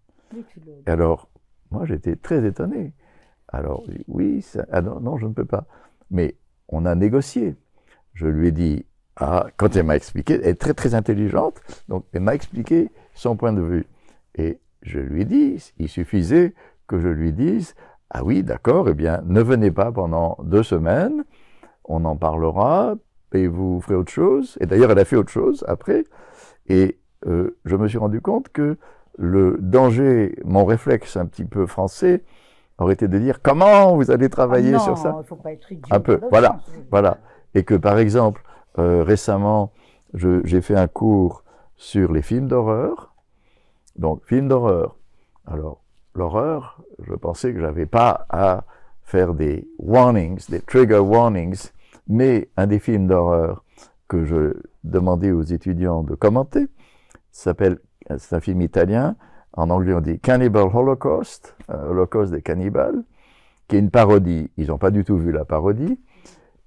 alors, moi, j'étais très étonné. Alors, oui, ah non, non, je ne peux pas. Mais on a négocié. Je lui ai dit, ah, quand elle m'a expliqué, elle est très très intelligente, donc elle m'a expliqué son point de vue. Et je lui ai dit, il suffisait que je lui dise, ah oui, d'accord, eh bien, ne venez pas pendant deux semaines, on en parlera, et vous ferez autre chose. Et d'ailleurs, elle a fait autre chose après. Et euh, je me suis rendu compte que le danger, mon réflexe un petit peu français, aurait été de dire comment vous allez travailler ah sur ça. Faut pas être un peu, voilà, voilà. Et que par exemple, euh, récemment, j'ai fait un cours sur les films d'horreur. Donc, films d'horreur. Alors, l'horreur, je pensais que j'avais pas à faire des warnings, des trigger warnings, mais un des films d'horreur que je demandais aux étudiants de commenter s'appelle, c'est un film italien, en anglais on dit Cannibal Holocaust, euh, Holocaust des cannibales, qui est une parodie. Ils n'ont pas du tout vu la parodie,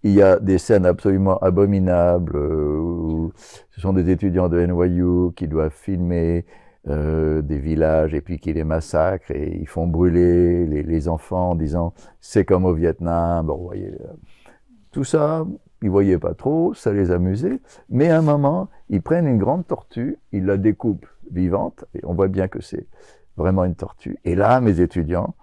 il y a des scènes absolument abominables euh, où ce sont des étudiants de NYU qui doivent filmer euh, des villages et puis qui les massacrent et ils font brûler les, enfants en disant c'est comme au Vietnam. Bon, vous voyez, euh, tout ça, ils voyaient pas trop, ça les amusait. Mais à un moment, ils prennent une grande tortue, ils la découpent vivante et on voit bien que c'est vraiment une tortue. Et là, mes étudiants,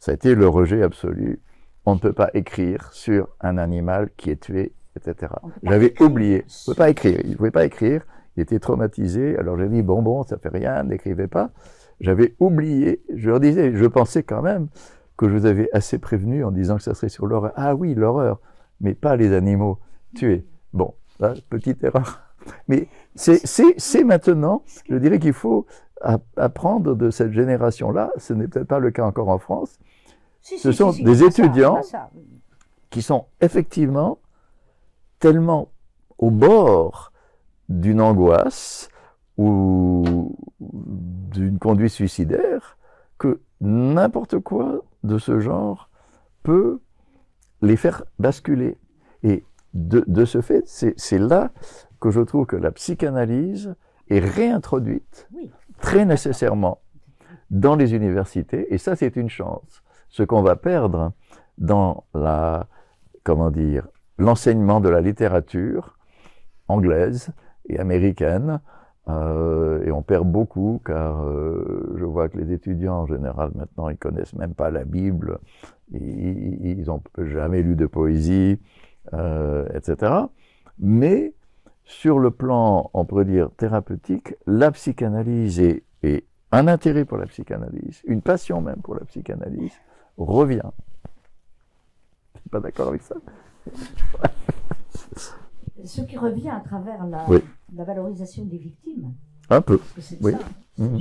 ça a été le rejet absolu on ne peut pas écrire sur un animal qui est tué, etc. J'avais oublié. Il ne pouvait pas écrire. Il ne pouvait pas écrire. Il était traumatisé. Alors j'ai dit, bon, bon, ça fait rien, n'écrivez pas. J'avais oublié. Je leur disais, je pensais quand même que je vous avais assez prévenu en disant que ça serait sur l'horreur. Ah oui, l'horreur, mais pas les animaux tués. Bon, là, petite erreur. Mais c'est maintenant, je dirais qu'il faut apprendre de cette génération-là, ce n'est peut-être pas le cas encore en France, ce sont des étudiants qui sont effectivement tellement au bord d'une angoisse ou d'une conduite suicidaire que n'importe quoi de ce genre peut les faire basculer. Et de, ce fait, c'est là que je trouve que la psychanalyse est réintroduite très nécessairement dans les universités, et ça c'est une chance. Ce qu'on va perdre dans la, comment dire, l'enseignement de la littérature anglaise et américaine, euh, et on perd beaucoup car euh, je vois que les étudiants en général maintenant ils connaissent même pas la Bible, ils n'ont jamais lu de poésie, euh, etc. Mais sur le plan, on pourrait dire, thérapeutique, la psychanalyse et, un intérêt pour la psychanalyse, une passion même pour la psychanalyse, revient. Tu pas d'accord avec ça Ce qui revient à travers la, valorisation des victimes. Un peu. C'est ça. Mhm.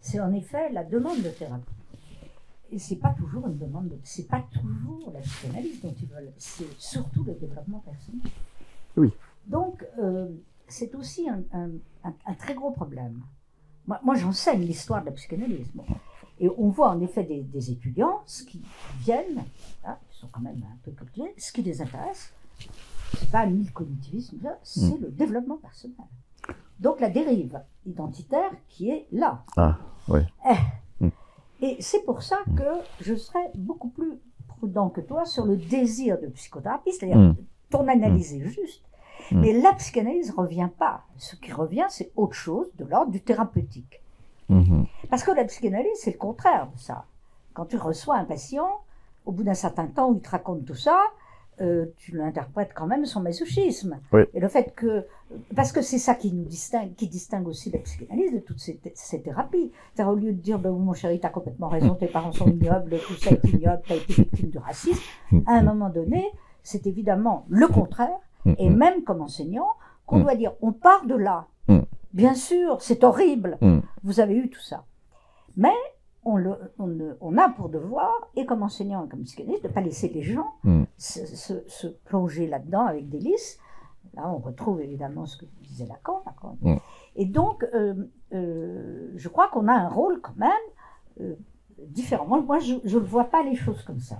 C'est en effet la demande de thérapie. Et c'est pas toujours une demande, de... c'est pas toujours la psychanalyse dont ils veulent, c'est surtout le développement personnel. Oui. Donc, euh, c'est aussi un, très gros problème. Moi, j'enseigne l'histoire de la psychanalyse. Et on voit en effet des, étudiants, ce qui viennent, hein, ils sont quand même un peu cultivés, ce qui les intéresse, c'est pas ni le cognitivisme, c'est mm. le développement personnel. Donc la dérive identitaire qui est là. Ah, oui. Eh. Mm. Et c'est pour ça mm. que je serais beaucoup plus prudent que toi sur le désir de psychothérapie, c'est-à-dire ton analyse est juste. Mais la psychanalyse ne revient pas. Ce qui revient, c'est autre chose de l'ordre du thérapeutique. Hmm. Parce que la psychanalyse, c'est le contraire de ça. Quand tu reçois un patient, au bout d'un certain temps où il te raconte tout ça, euh, tu l'interprètes quand même son masochisme. Et le fait que, parce que c'est ça qui nous distingue, qui distingue aussi la psychanalyse de toutes ces, ces thérapies. C'est-à-dire, au lieu de dire, ben, mon chéri, t'as complètement raison, tes parents sont ignobles, tout ça est ignoble, t'as été victime de racisme, à un moment donné, c'est évidemment le contraire Mm, et mm. même comme enseignant, qu'on mm. doit dire, on part de là. Bien sûr, c'est horrible. Vous avez eu tout ça. Mais on, le, on, a pour devoir, et comme enseignant et comme psychanalyste, de ne pas laisser les gens se, se, plonger là-dedans avec délice. Là, on retrouve évidemment ce que disait Lacan. Et donc, euh, euh, je crois qu'on a un rôle quand même euh, différent. Moi, je ne vois pas les choses comme ça.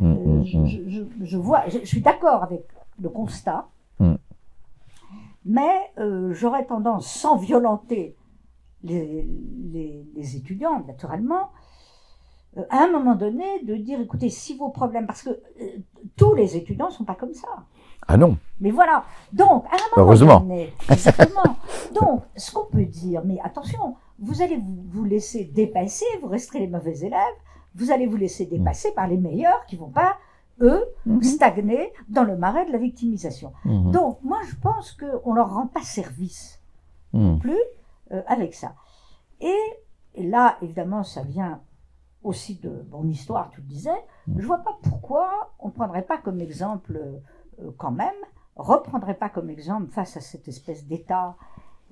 je, je, vois, je, suis d'accord avec le constat. Hmm. Mais euh, j'aurais tendance, sans violenter les, étudiants, naturellement, euh, à un moment donné, de dire, écoutez, si vos problèmes, parce que euh, tous les étudiants ne sont pas comme ça. Ah non. Mais voilà. Donc, à un moment Heureusement. donné, exactement. Donc, ce qu'on peut dire, mais attention, vous allez vous, vous, laisser dépasser, vous resterez les mauvais élèves, vous allez vous laisser dépasser par les meilleurs qui vont pas eux, mhm. stagner dans le marais de la victimisation. Mhm. Donc, moi, je pense qu'on leur rend pas service non mhm. plus euh, avec ça. Et, là, évidemment, ça vient aussi de mon histoire, tu le disais. Je vois pas pourquoi on prendrait pas comme exemple, euh, quand même, reprendrait pas comme exemple face à cette espèce d'état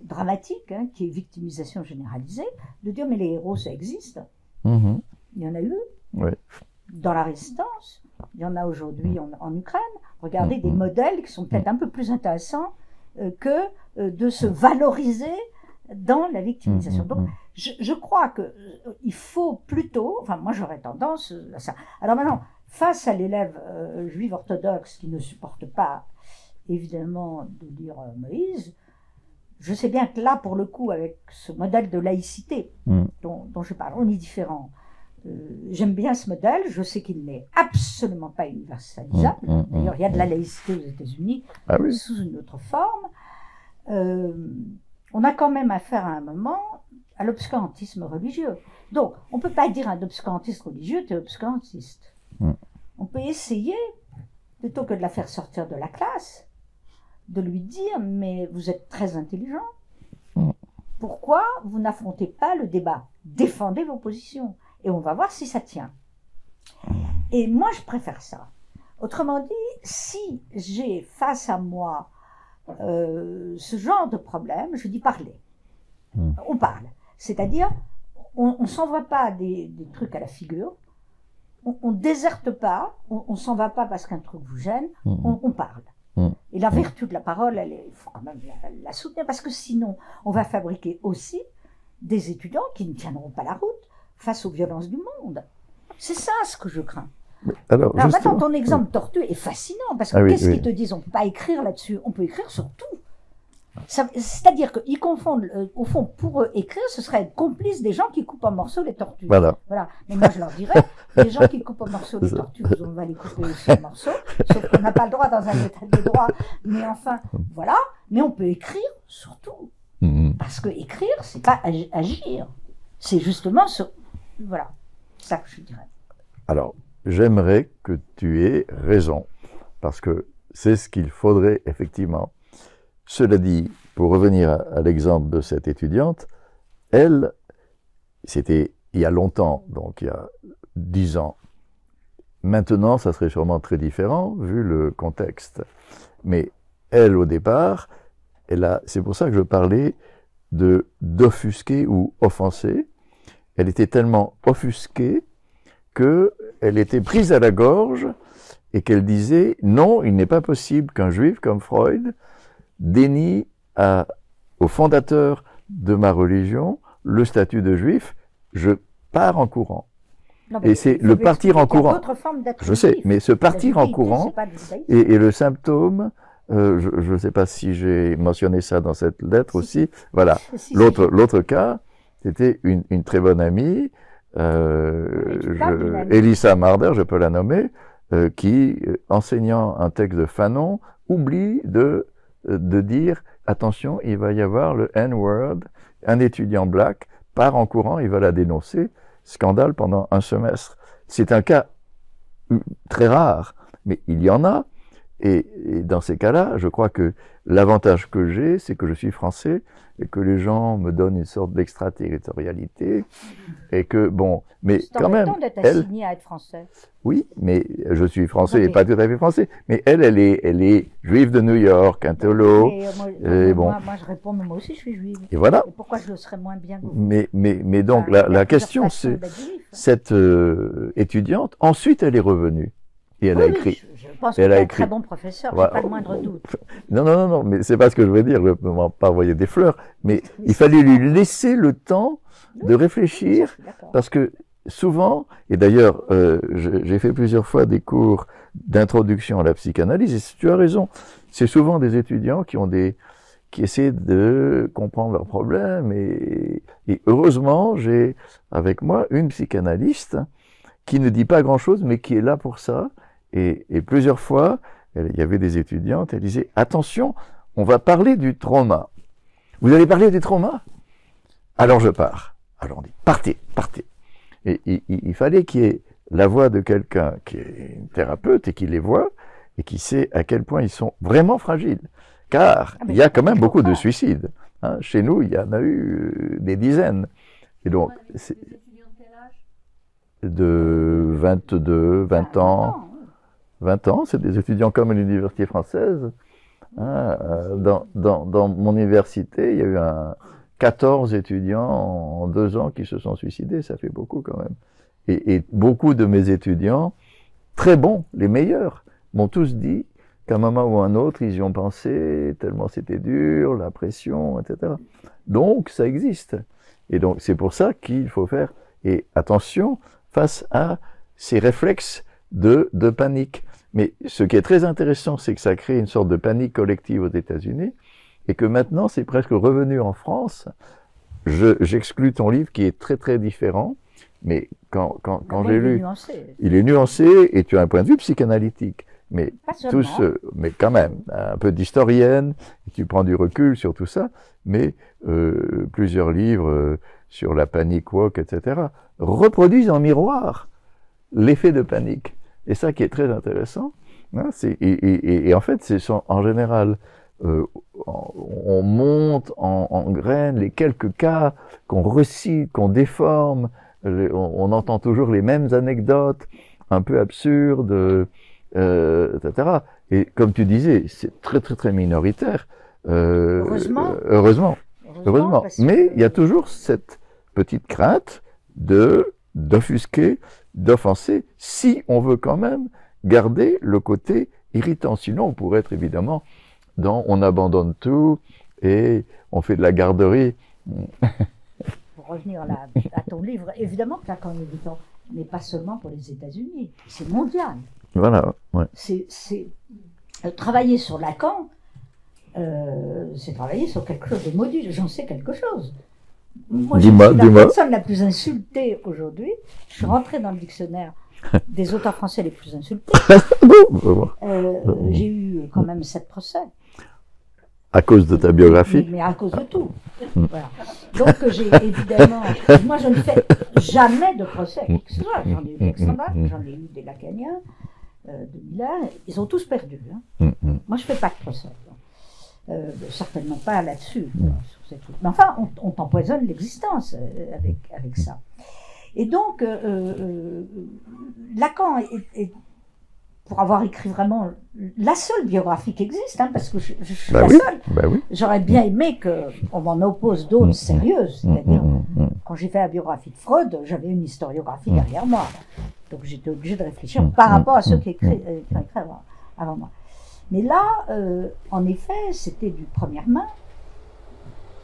dramatique hein, qui est victimisation généralisée, de dire mais les héros ça existe. Il y en a eu. Dans la résistance, il y en a aujourd'hui en, Ukraine. Regardez des modèles qui sont peut-être un peu plus intéressants euh, que euh, de se valoriser dans la victimisation. Donc, je, crois que euh, il faut plutôt, enfin, moi j'aurais tendance à ça. Alors maintenant, face à l'élève juif orthodoxe qui ne supporte pas, évidemment, de lire Moïse, je sais bien que là, pour le coup, avec ce modèle de laïcité mm. dont, dont, je parle, on est différent. Euh, j'aime bien ce modèle. Je sais qu'il n'est absolument pas universalisable. D'ailleurs, il y a de la laïcité aux États-Unis ah sous une autre forme. On a quand même affaire à un moment à l'obscurantisme religieux. Donc, on ne peut pas dire à un obscurantiste religieux, tu es obscurantiste. On peut essayer, plutôt que de la faire sortir de la classe, de lui dire, mais vous êtes très intelligent. Pourquoi vous n'affrontez pas le débat? Défendez vos positions et on va voir si ça tient. Et moi, je préfère ça. Autrement dit, si j'ai face à moi euh, ce genre de problème, je dis parler. Hmm. On parle. C'est-à-dire, on ne s'envoie pas des, des, trucs à la figure, on ne déserte pas, on, on s'en va pas parce qu'un truc vous gêne, Hmm. on, on parle. Mm. Et la vertu de la parole, il faut quand même la, la soutenir, parce que sinon, on va fabriquer aussi des étudiants qui ne tiendront pas la route face aux violences du monde. C'est ça ce que je crains. Alors, Alors justement- maintenant, ton exemple tortue est fascinant, parce que Ah oui, qu'est-ce oui. qu'ils te disent? On ne peut pas écrire là-dessus, on peut écrire sur tout. C'est-à-dire qu'ils confondent, euh, au fond, pour eux, écrire, ce serait être complice des gens qui coupent en morceaux les tortues. Voilà. Voilà. Mais moi, je leur dirais, les gens qui coupent en morceaux les tortues, on va les couper aussi en morceaux. Sauf qu'on n'a pas le droit dans un état de droit. Mais enfin, voilà. Mais on peut écrire surtout. Mhm. Parce que écrire, c'est pas ag- agir. C'est justement ce, voilà. Ça que je dirais. Alors, j'aimerais que tu aies raison, parce que c'est ce qu'il faudrait effectivement. Cela dit, pour revenir à, l'exemple de cette étudiante, elle, c'était il y a longtemps, donc il y a dix ans. Maintenant, ça serait sûrement très différent vu le contexte. Mais elle, au départ, elle a, c'est pour ça que je parlais de d'offusquer ou offenser. Elle était tellement offusquée que elle était prise à la gorge et qu'elle disait non, il n'est pas possible qu'un juif comme Freud dénie à, au fondateur de ma religion le statut de juif. Je pars en courant. Non, Et c'est le partir en courant. Je sais, mais ce partir en courant pas le symptôme, euh, je ne sais pas si j'ai mentionné ça dans cette lettre Si, aussi. Voilà. Si, si, L'autre, cas, c'était une, une très bonne amie, euh, je. Elissa Marder, je peux la nommer, euh, qui, euh, enseignant un texte de Fanon, oublie de, de dire attention, il va y avoir le N-word, un étudiant black part en courant, il va la dénoncer, scandale pendant un semestre. C'est un cas très rare, mais il y en a. Et, et dans ces cas-là, je crois que l'avantage que j'ai, c'est que je suis français et que les gens me donnent une sorte d'extraterritorialité et que bon, mais quand même, d'être elle, assigné à être français. oui, mais je suis français Non, et pas tout à fait français. Mais elle, elle est, elle est juive de New York, un tolo, Et, euh, moi, et bon. moi, je réponds, mais moi aussi je suis juive. et voilà. Et pourquoi je le serais moins bien que vous? Mais, mais, mais donc Enfin, la, la question, c'est cette euh, étudiante. Ensuite, elle est revenue et elle Oui, a écrit. je pense que tu es un écrit. très bon professeur, Ouais. pas le moindre doute. Non, non, non, non, mais c'est pas ce que je veux dire. Je ne vais pas envoyer des fleurs, mais il fallait lui laisser le temps de réfléchir. Parce que souvent, et d'ailleurs, euh, j'ai fait plusieurs fois des cours d'introduction à la psychanalyse, et tu as raison, c'est souvent des étudiants qui ont des qui essaient de comprendre leurs problèmes, et, et heureusement, j'ai avec moi une psychanalyste qui ne dit pas grand-chose, mais qui est là pour ça, et, et plusieurs fois, il y avait des étudiantes, elle disait, attention, on va parler du trauma. Vous allez parler du trauma? Alors je pars. Alors on dit, partez, partez. Et il, il- il fallait qu'il y ait la voix de quelqu'un qui est une thérapeute et qui les voit et qui sait à quel point ils sont vraiment fragiles. Car Ah, il y a quand même beaucoup de suicides. hein. Chez nous, il y en a eu euh, des dizaines. Et donc, c'est de 22, 20 Ah, ans, non, 20 ans, c'est des étudiants comme à l'université française. Hein, euh, dans, mon université, il y a eu un 14 étudiants en deux ans qui se sont suicidés, ça fait beaucoup quand même. Et, beaucoup de mes étudiants, très bons, les meilleurs, m'ont tous dit qu'à un moment ou un autre, ils y ont pensé, tellement c'était dur, la pression, etc. Donc, ça existe. Et donc, c'est pour ça qu'il faut faire, et attention, face à ces réflexes de panique. Mais ce qui est très intéressant, c'est que ça crée une sorte de panique collective aux États-Unis, et que maintenant, c'est presque revenu en France. Je- J'exclus ton livre qui est très très différent, mais quand, quand, quand d'abord, j'ai il est lu, nuancé. il est nuancé et tu as un point de vue psychanalytique. Mais tous, euh, mais quand même, un peu d'historienne, tu prends du recul sur tout ça, mais euh, plusieurs livres euh, sur la panic walk, etc., reproduisent en miroir l'effet de panique. Et ça qui est très intéressant, hein, c'est, et, et- et- en fait, c'est en général, euh, on, on monte en, en graines les quelques cas qu'on recite, qu'on déforme, les- on, on entend toujours les mêmes anecdotes un peu absurdes, euh, etc. Et comme tu disais, c'est très très très minoritaire. Euh, heureusement. heureusement. Heureusement. Mais il y a toujours cette petite crainte de d'offusquer, d'offenser, si on veut quand même garder le côté irritant. Sinon, on pourrait être évidemment dans on abandonne tout et on fait de la garderie. Pour revenir à ton livre, évidemment que Lacan est irritant, mais pas seulement pour les États-Unis, c'est mondial. Voilà. Ouais. C'est euh, travailler sur Lacan, euh, c'est travailler sur quelque chose de module. J'en sais quelque chose. Moi, je suis la personne la plus insultée aujourd'hui. Je suis rentrée dans le dictionnaire des auteurs français les plus insultés. euh, J'ai eu quand même sept procès. À cause de ta biographie mais, à cause de tout. Hmm. Voilà. Donc j'ai évidemment... Moi je ne fais jamais de procès. J'en ai eu des j'en ai eu des lacaniens euh, de Milan. Ils ont tous perdu. Hein. Hmm, hmm. Moi je ne fais pas de procès. Euh, certainement pas là-dessus. Mais enfin, on, t'empoisonne l'existence euh, avec, avec ça. Et donc, euh, euh, Lacan est, pour avoir écrit vraiment la seule biographie qui existe, hein, parce que je, suis bah la seule. Bah oui. J'aurais bien aimé qu'on m'en oppose d'autres mm, mm. sérieuses. Mm, C'est-à-dire, quand j'ai fait la biographie de Freud, j'avais une historiographie derrière moi. Donc j'étais obligé de réfléchir par rapport à ceux qui écrivent avant, avant, moi. Mais là, en effet, c'était du première main.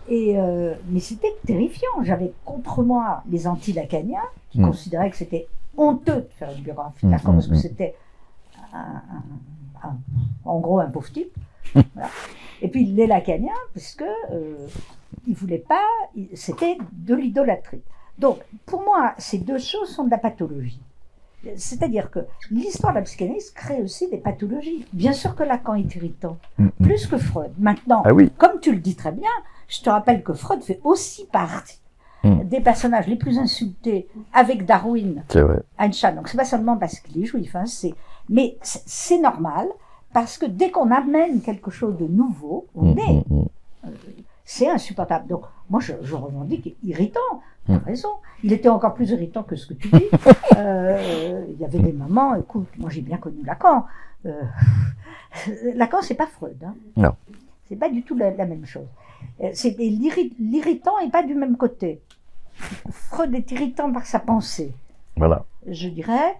Et euh, mais c'était terrifiant. J'avais contre moi les anti-lacaniens qui mm. considéraient que c'était honteux de faire une biographie d'accord mm, parce que mm, c'était en gros un pauvre type. voilà. Et puis les lacaniens, puisque euh, ils voulaient pas, c'était de l'idolâtrie. Donc pour moi, ces deux choses sont de la pathologie. C'est-à-dire que l'histoire de la psychanalyse crée aussi des pathologies. Bien sûr que Lacan est irritant, plus que Freud. Maintenant, ah oui. comme tu le dis très bien, je te rappelle que Freud fait aussi partie hmm. des personnages les plus insultés avec Darwin, Einstein. Donc c'est pas seulement parce qu'il est juif, hein, c'est, mais c'est normal parce que dès qu'on amène quelque chose de nouveau, on est, euh, c'est insupportable. Donc moi je, je revendique irritant. Tu as raison. Il était encore plus irritant que ce que tu dis. euh, il y avait des moments, écoute, moi j'ai bien connu Lacan. Euh, Lacan, c'est pas Freud. Hein. Non. C'est pas du tout la même chose. Euh, l'irritant n'est pas du même côté. Freud est irritant par sa pensée. Voilà. Je dirais,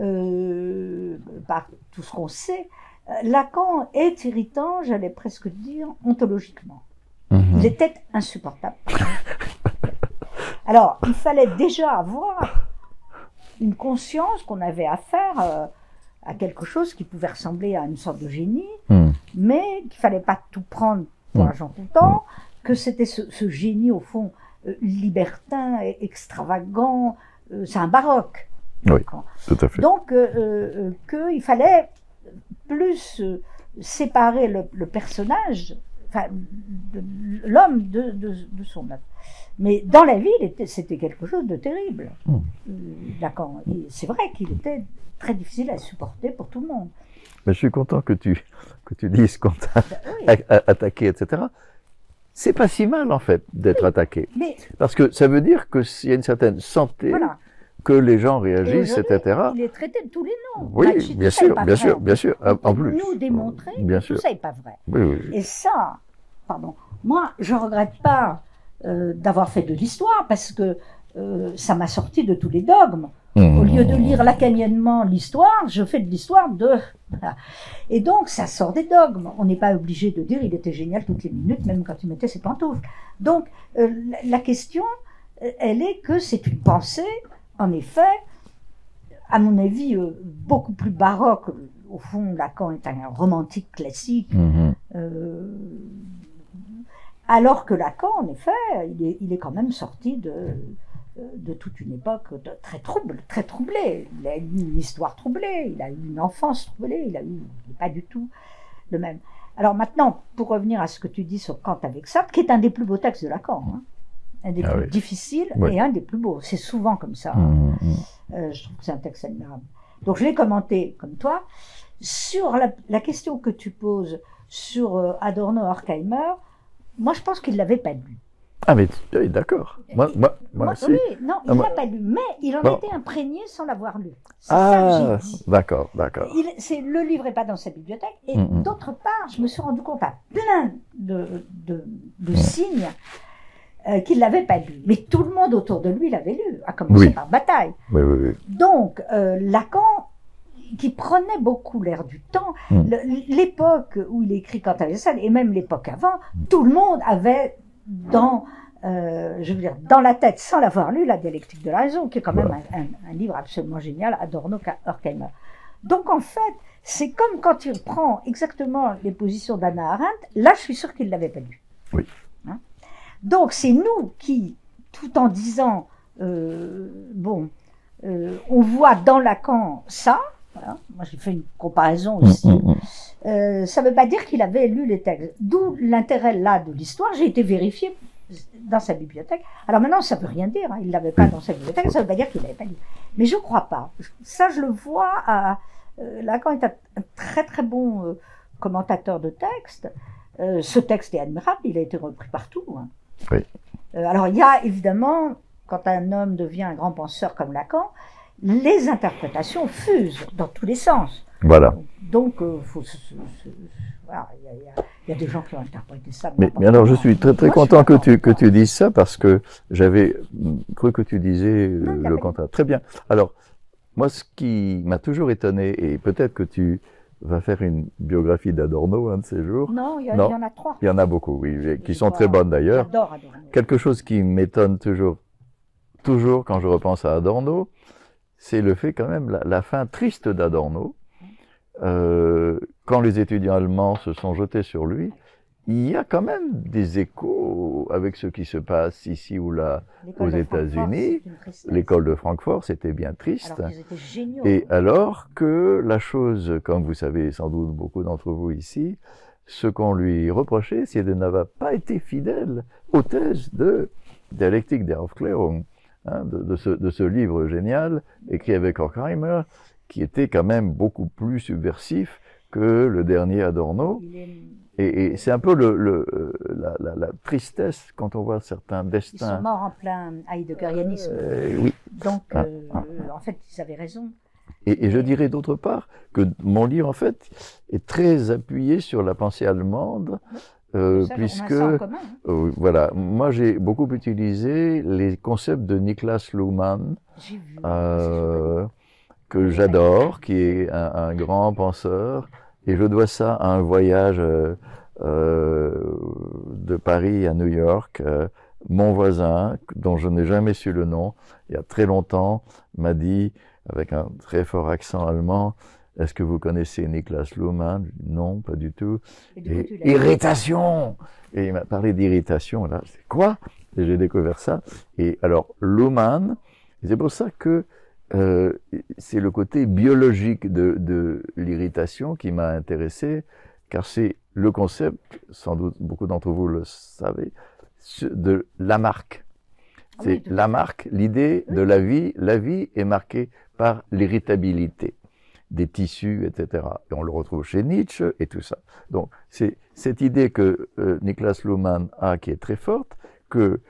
euh, par tout ce qu'on sait, Lacan est irritant, j'allais presque dire, ontologiquement. Mhm. Il était insupportable. Alors, il fallait déjà avoir une conscience qu'on avait affaire à quelque chose qui pouvait ressembler à une sorte de génie, mhm. mais qu'il fallait pas tout prendre pour mmh. content, que c'était ce, génie au fond euh, libertin, et extravagant, euh, c'est un baroque. Oui, tout à fait. Donc, euh, qu'il fallait plus séparer le, personnage, enfin, l'homme de, de, son œuvre. Mais dans la vie, c'était quelque chose de terrible. Mmh. C'est vrai qu'il était très difficile à supporter pour tout le monde. Mais je suis content que tu, que tu dises qu'on t'a ben attaqué, etc. C'est pas si mal, en fait, d'être attaqué. Parce que ça veut dire qu'il y a une certaine santé, que les gens réagissent, etc. Il est traité de tous les noms. Oui, bien sûr, bien sûr, bien sûr, en plus. Nous démontrer bien tout ça n'est pas vrai. Oui, oui, Et ça, pardon, moi, je regrette pas euh, d'avoir fait de l'histoire parce que euh, ça m'a sorti de tous les dogmes. Mmh. Au lieu de lire lacaniennement l'histoire, je fais de l'histoire de... Et donc, ça sort des dogmes. On n'est pas obligé de dire il était génial toutes les minutes, même quand il mettait ses pantoufles. Donc, euh, la question, elle est que c'est une pensée, en effet, à mon avis, euh, beaucoup plus baroque. Au fond, Lacan est un romantique classique. Mmh. alors que Lacan, en effet, il est, il est quand même sorti de de toute une époque très trouble, très troublée. Il a eu une histoire troublée, il a eu une enfance troublée, il a eu pas du tout le même. Alors maintenant, pour revenir à ce que tu dis sur Kant avec ça, qui est un des plus beaux textes de Lacan, hein, un des ah plus difficiles et un des plus beaux. C'est souvent comme ça. Mmh, mmh, mmh. Euh, je trouve que c'est un texte admirable. Donc je l'ai commenté comme toi. Sur la, question que tu poses sur euh, Adorno Horkheimer, moi je pense qu'il l'avait pas lu. Ah, mais oui, d'accord. Moi, moi, moi, Moi, si. oui, non, il Ah, l'a pas lu, mais il en Bon. été imprégné sans l'avoir lu. Ah, d'accord, d'accord. Le livre n'est pas dans sa bibliothèque. Et Mm, mm. d'autre part, je me suis rendu compte à plein de, de, de signes euh, qu'il ne l'avait pas lu. Mais tout le monde autour de lui l'avait lu, à commencer Oui. par Bataille. Oui, oui, oui. Donc, euh, Lacan, qui prenait beaucoup l'air du temps, Mm. le- l'époque où il écrit Quant à et même l'époque avant, tout le monde avait dans, euh, je veux dire, dans la tête, sans l'avoir lu, La dialectique de la raison, qui est quand même un, un- un livre absolument génial, Adorno, Horkheimer. Donc, en fait, c'est comme quand il prend exactement les positions d'Anna Arendt, là, je suis sûr qu'il ne l'avait pas lu. Oui. Hein Donc, c'est nous qui, tout en disant, euh, bon, euh, on voit dans Lacan ça, voilà. moi j'ai fait une comparaison Mm, aussi, mm, mm. euh, ça ne veut pas dire qu'il avait lu les textes. D'où l'intérêt là de l'histoire, j'ai été vérifié dans sa bibliothèque. Alors maintenant, ça ne veut rien dire, hein. il ne l'avait pas dans sa bibliothèque, ça ne veut pas dire qu'il ne l'avait pas lu. Mais je ne crois pas. Ça, je le vois à... euh, Lacan est un, un très très bon euh, commentateur de texte. Euh, ce texte est admirable, il a été repris partout. hein. Oui. Euh, alors il y a évidemment, quand un homme devient un grand penseur comme Lacan, les interprétations fusent dans tous les sens. Voilà. Donc, euh, voilà, il y, a- y y des gens qui ont interprété ça. Mais, alors, je suis très très Moi, content que tu que tu dises ça parce que j'avais cru que tu disais euh, Non, le contraire. Très bien. Alors, moi, ce qui m'a toujours étonné, et peut-être que tu vas faire une biographie d'Adorno un de ces jours. Non, il y, en a trois. Il y en a beaucoup, oui, qui sont très bonnes d'ailleurs. J'adore Adorno. Quelque chose qui m'étonne toujours, toujours quand je repense à Adorno, c'est le fait quand même la, la fin triste d'Adorno. Euh, quand les étudiants allemands se sont jetés sur lui, il y a quand même des échos avec ce qui se passe ici ou là. Aux États-Unis. L'école de Francfort, c'était bien triste. Alors géniaux. Et alors que la chose, comme vous savez sans doute beaucoup d'entre vous ici, ce qu'on lui reprochait, c'est de n'avoir pas été fidèle aux thèses de Dialectique der Aufklärung, hein, de, de ce, de ce livre génial écrit avec Horkheimer, qui était quand même beaucoup plus subversif que le dernier Adorno. Il est- Et, et c'est un peu le, le, euh, la, la, la tristesse quand on voit certains Ils sont destins. morts en plein heideggerianisme. Euh, oui, Donc, ah, euh, ah. en fait, ils avaient raison. Et, et je dirais d'autre part que mon livre, en fait, est très appuyé sur la pensée allemande, euh, Ça, puisque, commun. hein. euh, voilà, moi j'ai beaucoup utilisé les concepts de Niklas Luhmann, J'ai vu. euh, que j'adore, qui est un, un grand penseur, et je dois ça à un voyage euh, euh, de Paris à New York. euh, mon voisin, dont je n'ai jamais su le nom, il y a très longtemps, m'a dit, avec un très fort accent allemand, est-ce que vous connaissez Niklas Luhmann? Non, pas du tout. Et du coup, Et tu l'as- irritation Et il m'a parlé d'irritation, là, c'est quoi? Et j'ai découvert ça. Et alors, Luhmann, c'est pour ça que euh, c'est le côté biologique de, de l'irritation qui m'a intéressé, car c'est le concept, sans doute beaucoup d'entre vous le savez, de la marque. Ah C'est la marque, l'idée de la vie. La vie est marquée par l'irritabilité des tissus, etc. Et on le retrouve chez Nietzsche et tout ça. Donc, c'est cette idée que euh, Niklas Luhmann a qui est très forte, que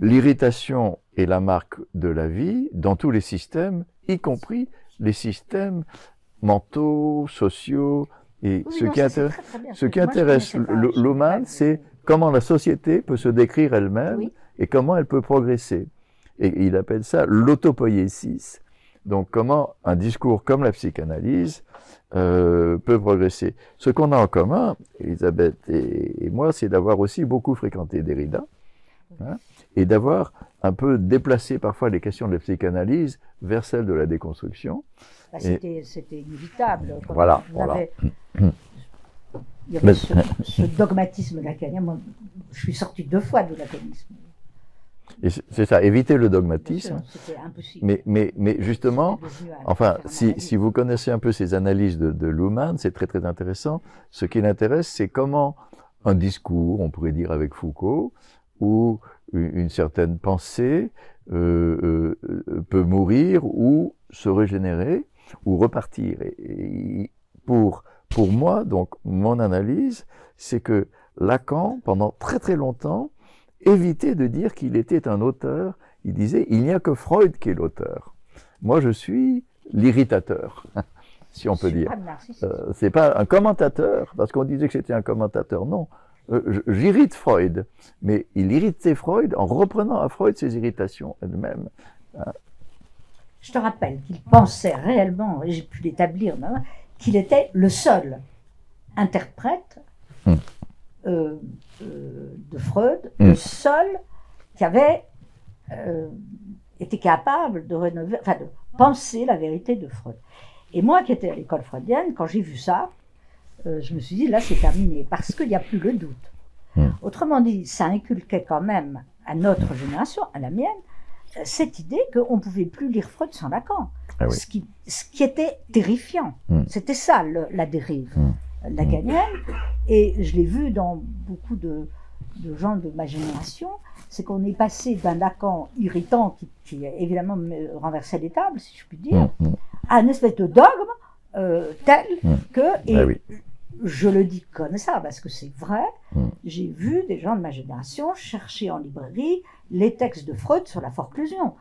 l'irritation est la marque de la vie dans tous les systèmes, y compris les systèmes mentaux, sociaux. Et Oui, ce non, qui, intér- très, très ce qui Moi, intéresse pas c'est comment la société peut se décrire elle-même Oui. et comment elle peut progresser. Et il appelle ça l'autopoïésis. Donc comment un discours comme la psychanalyse euh, peut progresser. Ce qu'on a en commun, Elisabeth et, et moi, c'est d'avoir aussi beaucoup fréquenté Derrida hein, et d'avoir un peu déplacé parfois les questions de la psychanalyse vers celles de la déconstruction. Bah, C'était inévitable. Quand Voilà, on voilà. avait- Il y avait ce, ce dogmatisme lacanien. Moi, je suis sorti deux fois du lacanisme. C'est ça, éviter le dogmatisme. sûr, impossible. Mais, mais, mais justement, Enfin, si, si vous connaissez un peu ces analyses de, de Luhmann, c'est très très intéressant. Ce qui l'intéresse, c'est comment un discours, on pourrait dire avec Foucault, ou une, une certaine pensée euh, euh, euh, peut mourir ou se régénérer ou repartir. Et, et pour pour moi, donc mon analyse, c'est que Lacan, pendant très très longtemps, éviter de dire qu'il était un auteur. Il disait, il n'y a que Freud qui est l'auteur. Moi, je suis l'irritateur, si on peut dire. Euh, c'est pas un commentateur, parce qu'on disait que c'était un commentateur. Non, euh, j'irrite Freud, mais il irritait Freud en reprenant à Freud ses irritations elles-mêmes. Hein. Je te rappelle qu'il pensait réellement, et j'ai pu l'établir, qu'il était le seul interprète hmm. euh, euh, de Freud, hmm. le seul qui avait été capable de rénover, enfin de penser la vérité de Freud. Et moi qui étais à l'école freudienne, quand j'ai vu ça, euh, je me suis dit, là, c'est terminé, parce qu'il n'y a plus le doute. Hmm. Autrement dit, ça inculquait quand même à notre génération, à la mienne, euh, cette idée qu'on ne pouvait plus lire Freud sans Lacan. Ah ce, qui, ce qui était terrifiant. Hmm. C'était ça, la dérive hmm. lacanienne. Et je l'ai vu dans beaucoup de, de, gens de ma génération, c'est qu'on est passé d'un Lacan irritant qui, qui évidemment renversait les tables, si je puis dire, à une espèce de dogme euh, tel que, et ah je le dis comme ça parce que c'est vrai, mm. j'ai vu des gens de ma génération chercher en librairie les textes de Freud sur la forclusion.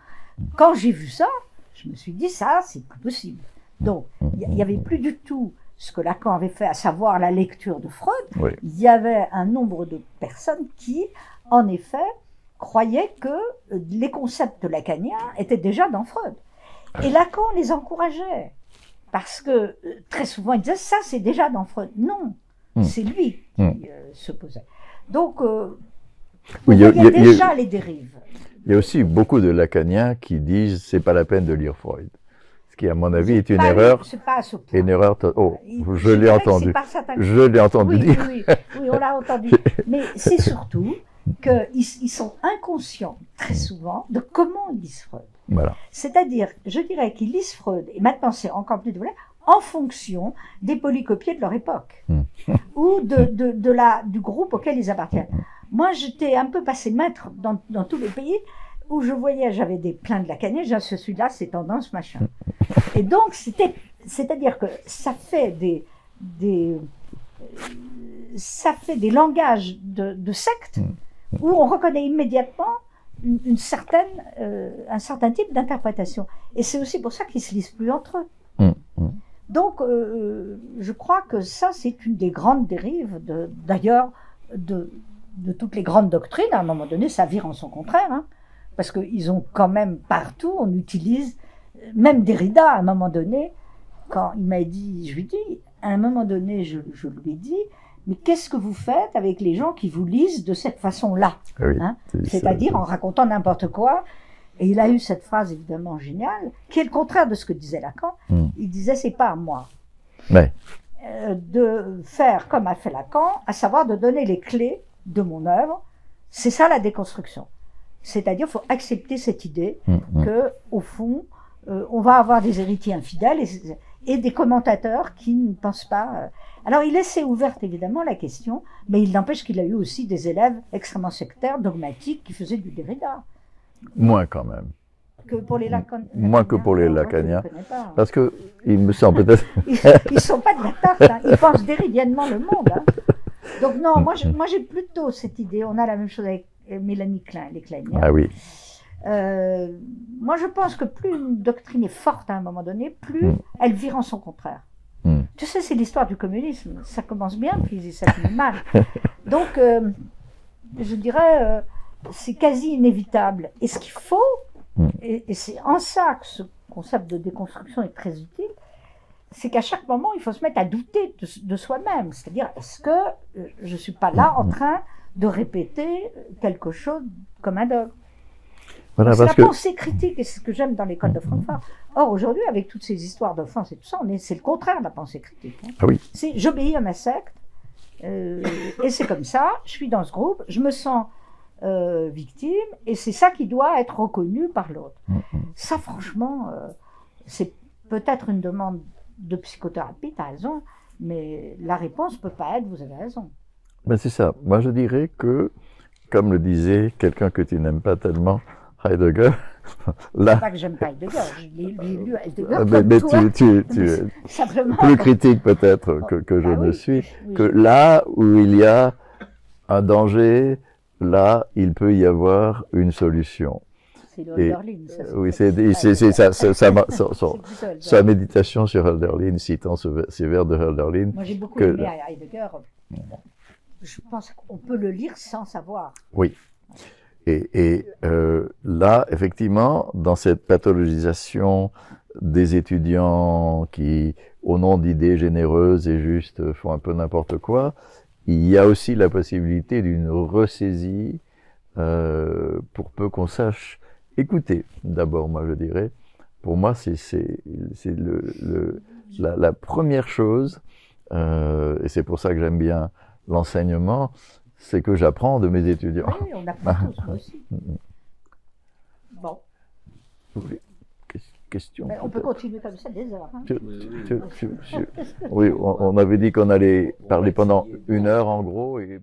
Quand j'ai vu ça, je me suis dit ça, c'est plus possible. Donc, il n'y avait plus du tout ce que Lacan avait fait, à savoir la lecture de Freud. Il y avait un nombre de personnes qui, en effet, croyaient que les concepts lacaniens étaient déjà dans Freud. Et Lacan les encourageait. Parce que euh, très souvent, il disait ça, c'est déjà dans Freud. Non, hmm. c'est lui qui euh, se posait. Donc, euh, il y a, déjà les dérives. Il y a aussi beaucoup de lacaniens qui disent c'est pas la peine de lire Freud. Ce qui, à mon avis, est, une erreur. Pas Une erreur. Oh, je l'ai entendu. Je l'ai entendu dire. Oui, oui, on l'a entendu. Mais c'est surtout qu'ils ils sont inconscients, très hmm. souvent, de comment ils lisent Freud. C'est-à-dire, je dirais qu'ils lisent Freud, et maintenant c'est encore plus de vrai, en fonction des polycopiés de leur époque, hmm. ou de, de, de, la, du groupe auquel ils appartiennent. Moi, j'étais un peu passé maître dans, dans tous les pays où je voyais, j'avais des pleins de la cannelle, je suis là, c'est tendance, machin. Et donc, c'était, c'est-à-dire que ça fait des, des, ça fait des langages de, de sectes. Où on reconnaît immédiatement une, certaine, euh, un certain type d'interprétation. Et c'est aussi pour ça qu'ils se lisent plus entre eux. Mmh, mmh. Donc, euh, je crois que ça, c'est une des grandes dérives, d'ailleurs, de, de, toutes les grandes doctrines. À un moment donné, ça vire en son contraire, hein, parce qu'ils ont quand même partout, on utilise, même Derrida, à un moment donné, quand il m'a dit, je lui dis, à un moment donné, je, je lui ai dit, mais qu'est-ce que vous faites avec les gens qui vous lisent de cette façon-là ah hein C'est-à-dire en racontant n'importe quoi. Et il a eu cette phrase évidemment géniale, qui est le contraire de ce que disait Lacan. Hmm. Il disait c'est pas à moi euh, de faire comme a fait Lacan, à savoir de donner les clés de mon œuvre. C'est ça la déconstruction. C'est-à-dire, faut accepter cette idée hmm, hmm. que, au fond, euh, on va avoir des héritiers infidèles et, et, des commentateurs qui ne pensent pas. Euh, alors il laissait ouverte évidemment la question, mais il n'empêche qu'il a eu aussi des élèves extrêmement sectaires, dogmatiques, qui faisaient du Derrida. Moins quand même. Que pour les Lacaniens. Moins que pour les Lacaniens. Parce que, il me semble peut-être. ils ne sont pas de la tarte, hein. ils pensent déridiennement le monde. Hein. Donc non, moi, moi j'ai plutôt cette idée, on a la même chose avec Mélanie Klein, les Kleiniens. Ah oui. Euh, moi je pense que plus une doctrine est forte à un moment donné, plus mm. elle vire en son contraire. Hmm. Tu sais, c'est l'histoire du communisme. Ça commence bien, puis ça finit mal. Donc, euh, je dirais, euh, c'est quasi inévitable. Et ce qu'il faut, hmm. et, c'est en ça que ce concept de déconstruction est très utile, c'est qu'à chaque moment, il faut se mettre à douter de, soi-même. C'est-à-dire, est-ce que euh, je ne suis pas là en hmm. train de répéter quelque chose comme un dogme? C'est la pensée critique, et c'est ce que j'aime dans l'école de Francfort. Or, aujourd'hui, avec toutes ces histoires d'offense et tout ça, c'est le contraire de la pensée critique. Hein. Ah oui. C'est j'obéis à ma secte, euh, et c'est comme ça, je suis dans ce groupe, je me sens euh, victime, et c'est ça qui doit être reconnu par l'autre. Mm, mm. Ça, franchement, euh, c'est peut-être une demande de psychothérapie, tu as raison, mais la réponse peut pas être vous avez raison. Ben c'est ça. Moi, je dirais que, comme le disait quelqu'un que tu n'aimes pas tellement, Heidegger. Là, pas que j'aime pas Heidegger, je l'ai lu Heidegger. Ah, mais, mais tu, tu, tu es plus critique peut-être que, que je ah ne suis, que là où il y a un danger, là, il peut y avoir une solution. C'est Hölderlin, ça. Oui, c'est ça, sa méditation sur Hölderlin, citant ce, ces vers de Hölderlin. Moi, j'ai beaucoup aimé Heidegger. Je pense qu'on peut le lire sans savoir. Oui. Et, et euh, là, effectivement, dans cette pathologisation des étudiants qui, au nom d'idées généreuses et justes, font un peu n'importe quoi, il y a aussi la possibilité d'une ressaisie euh, pour peu qu'on sache écouter. D'abord, moi, je dirais, pour moi, c'est le, le la, la, première chose, euh, et c'est pour ça que j'aime bien l'enseignement, c'est que j'apprends de mes étudiants. Oui, on apprend tous, aussi. Bon. Oui. Question, on peut continuer comme ça des heures. Hein. Tu, tu, tu, oui, on, on avait dit qu'on allait parler pendant une heure en gros. Et...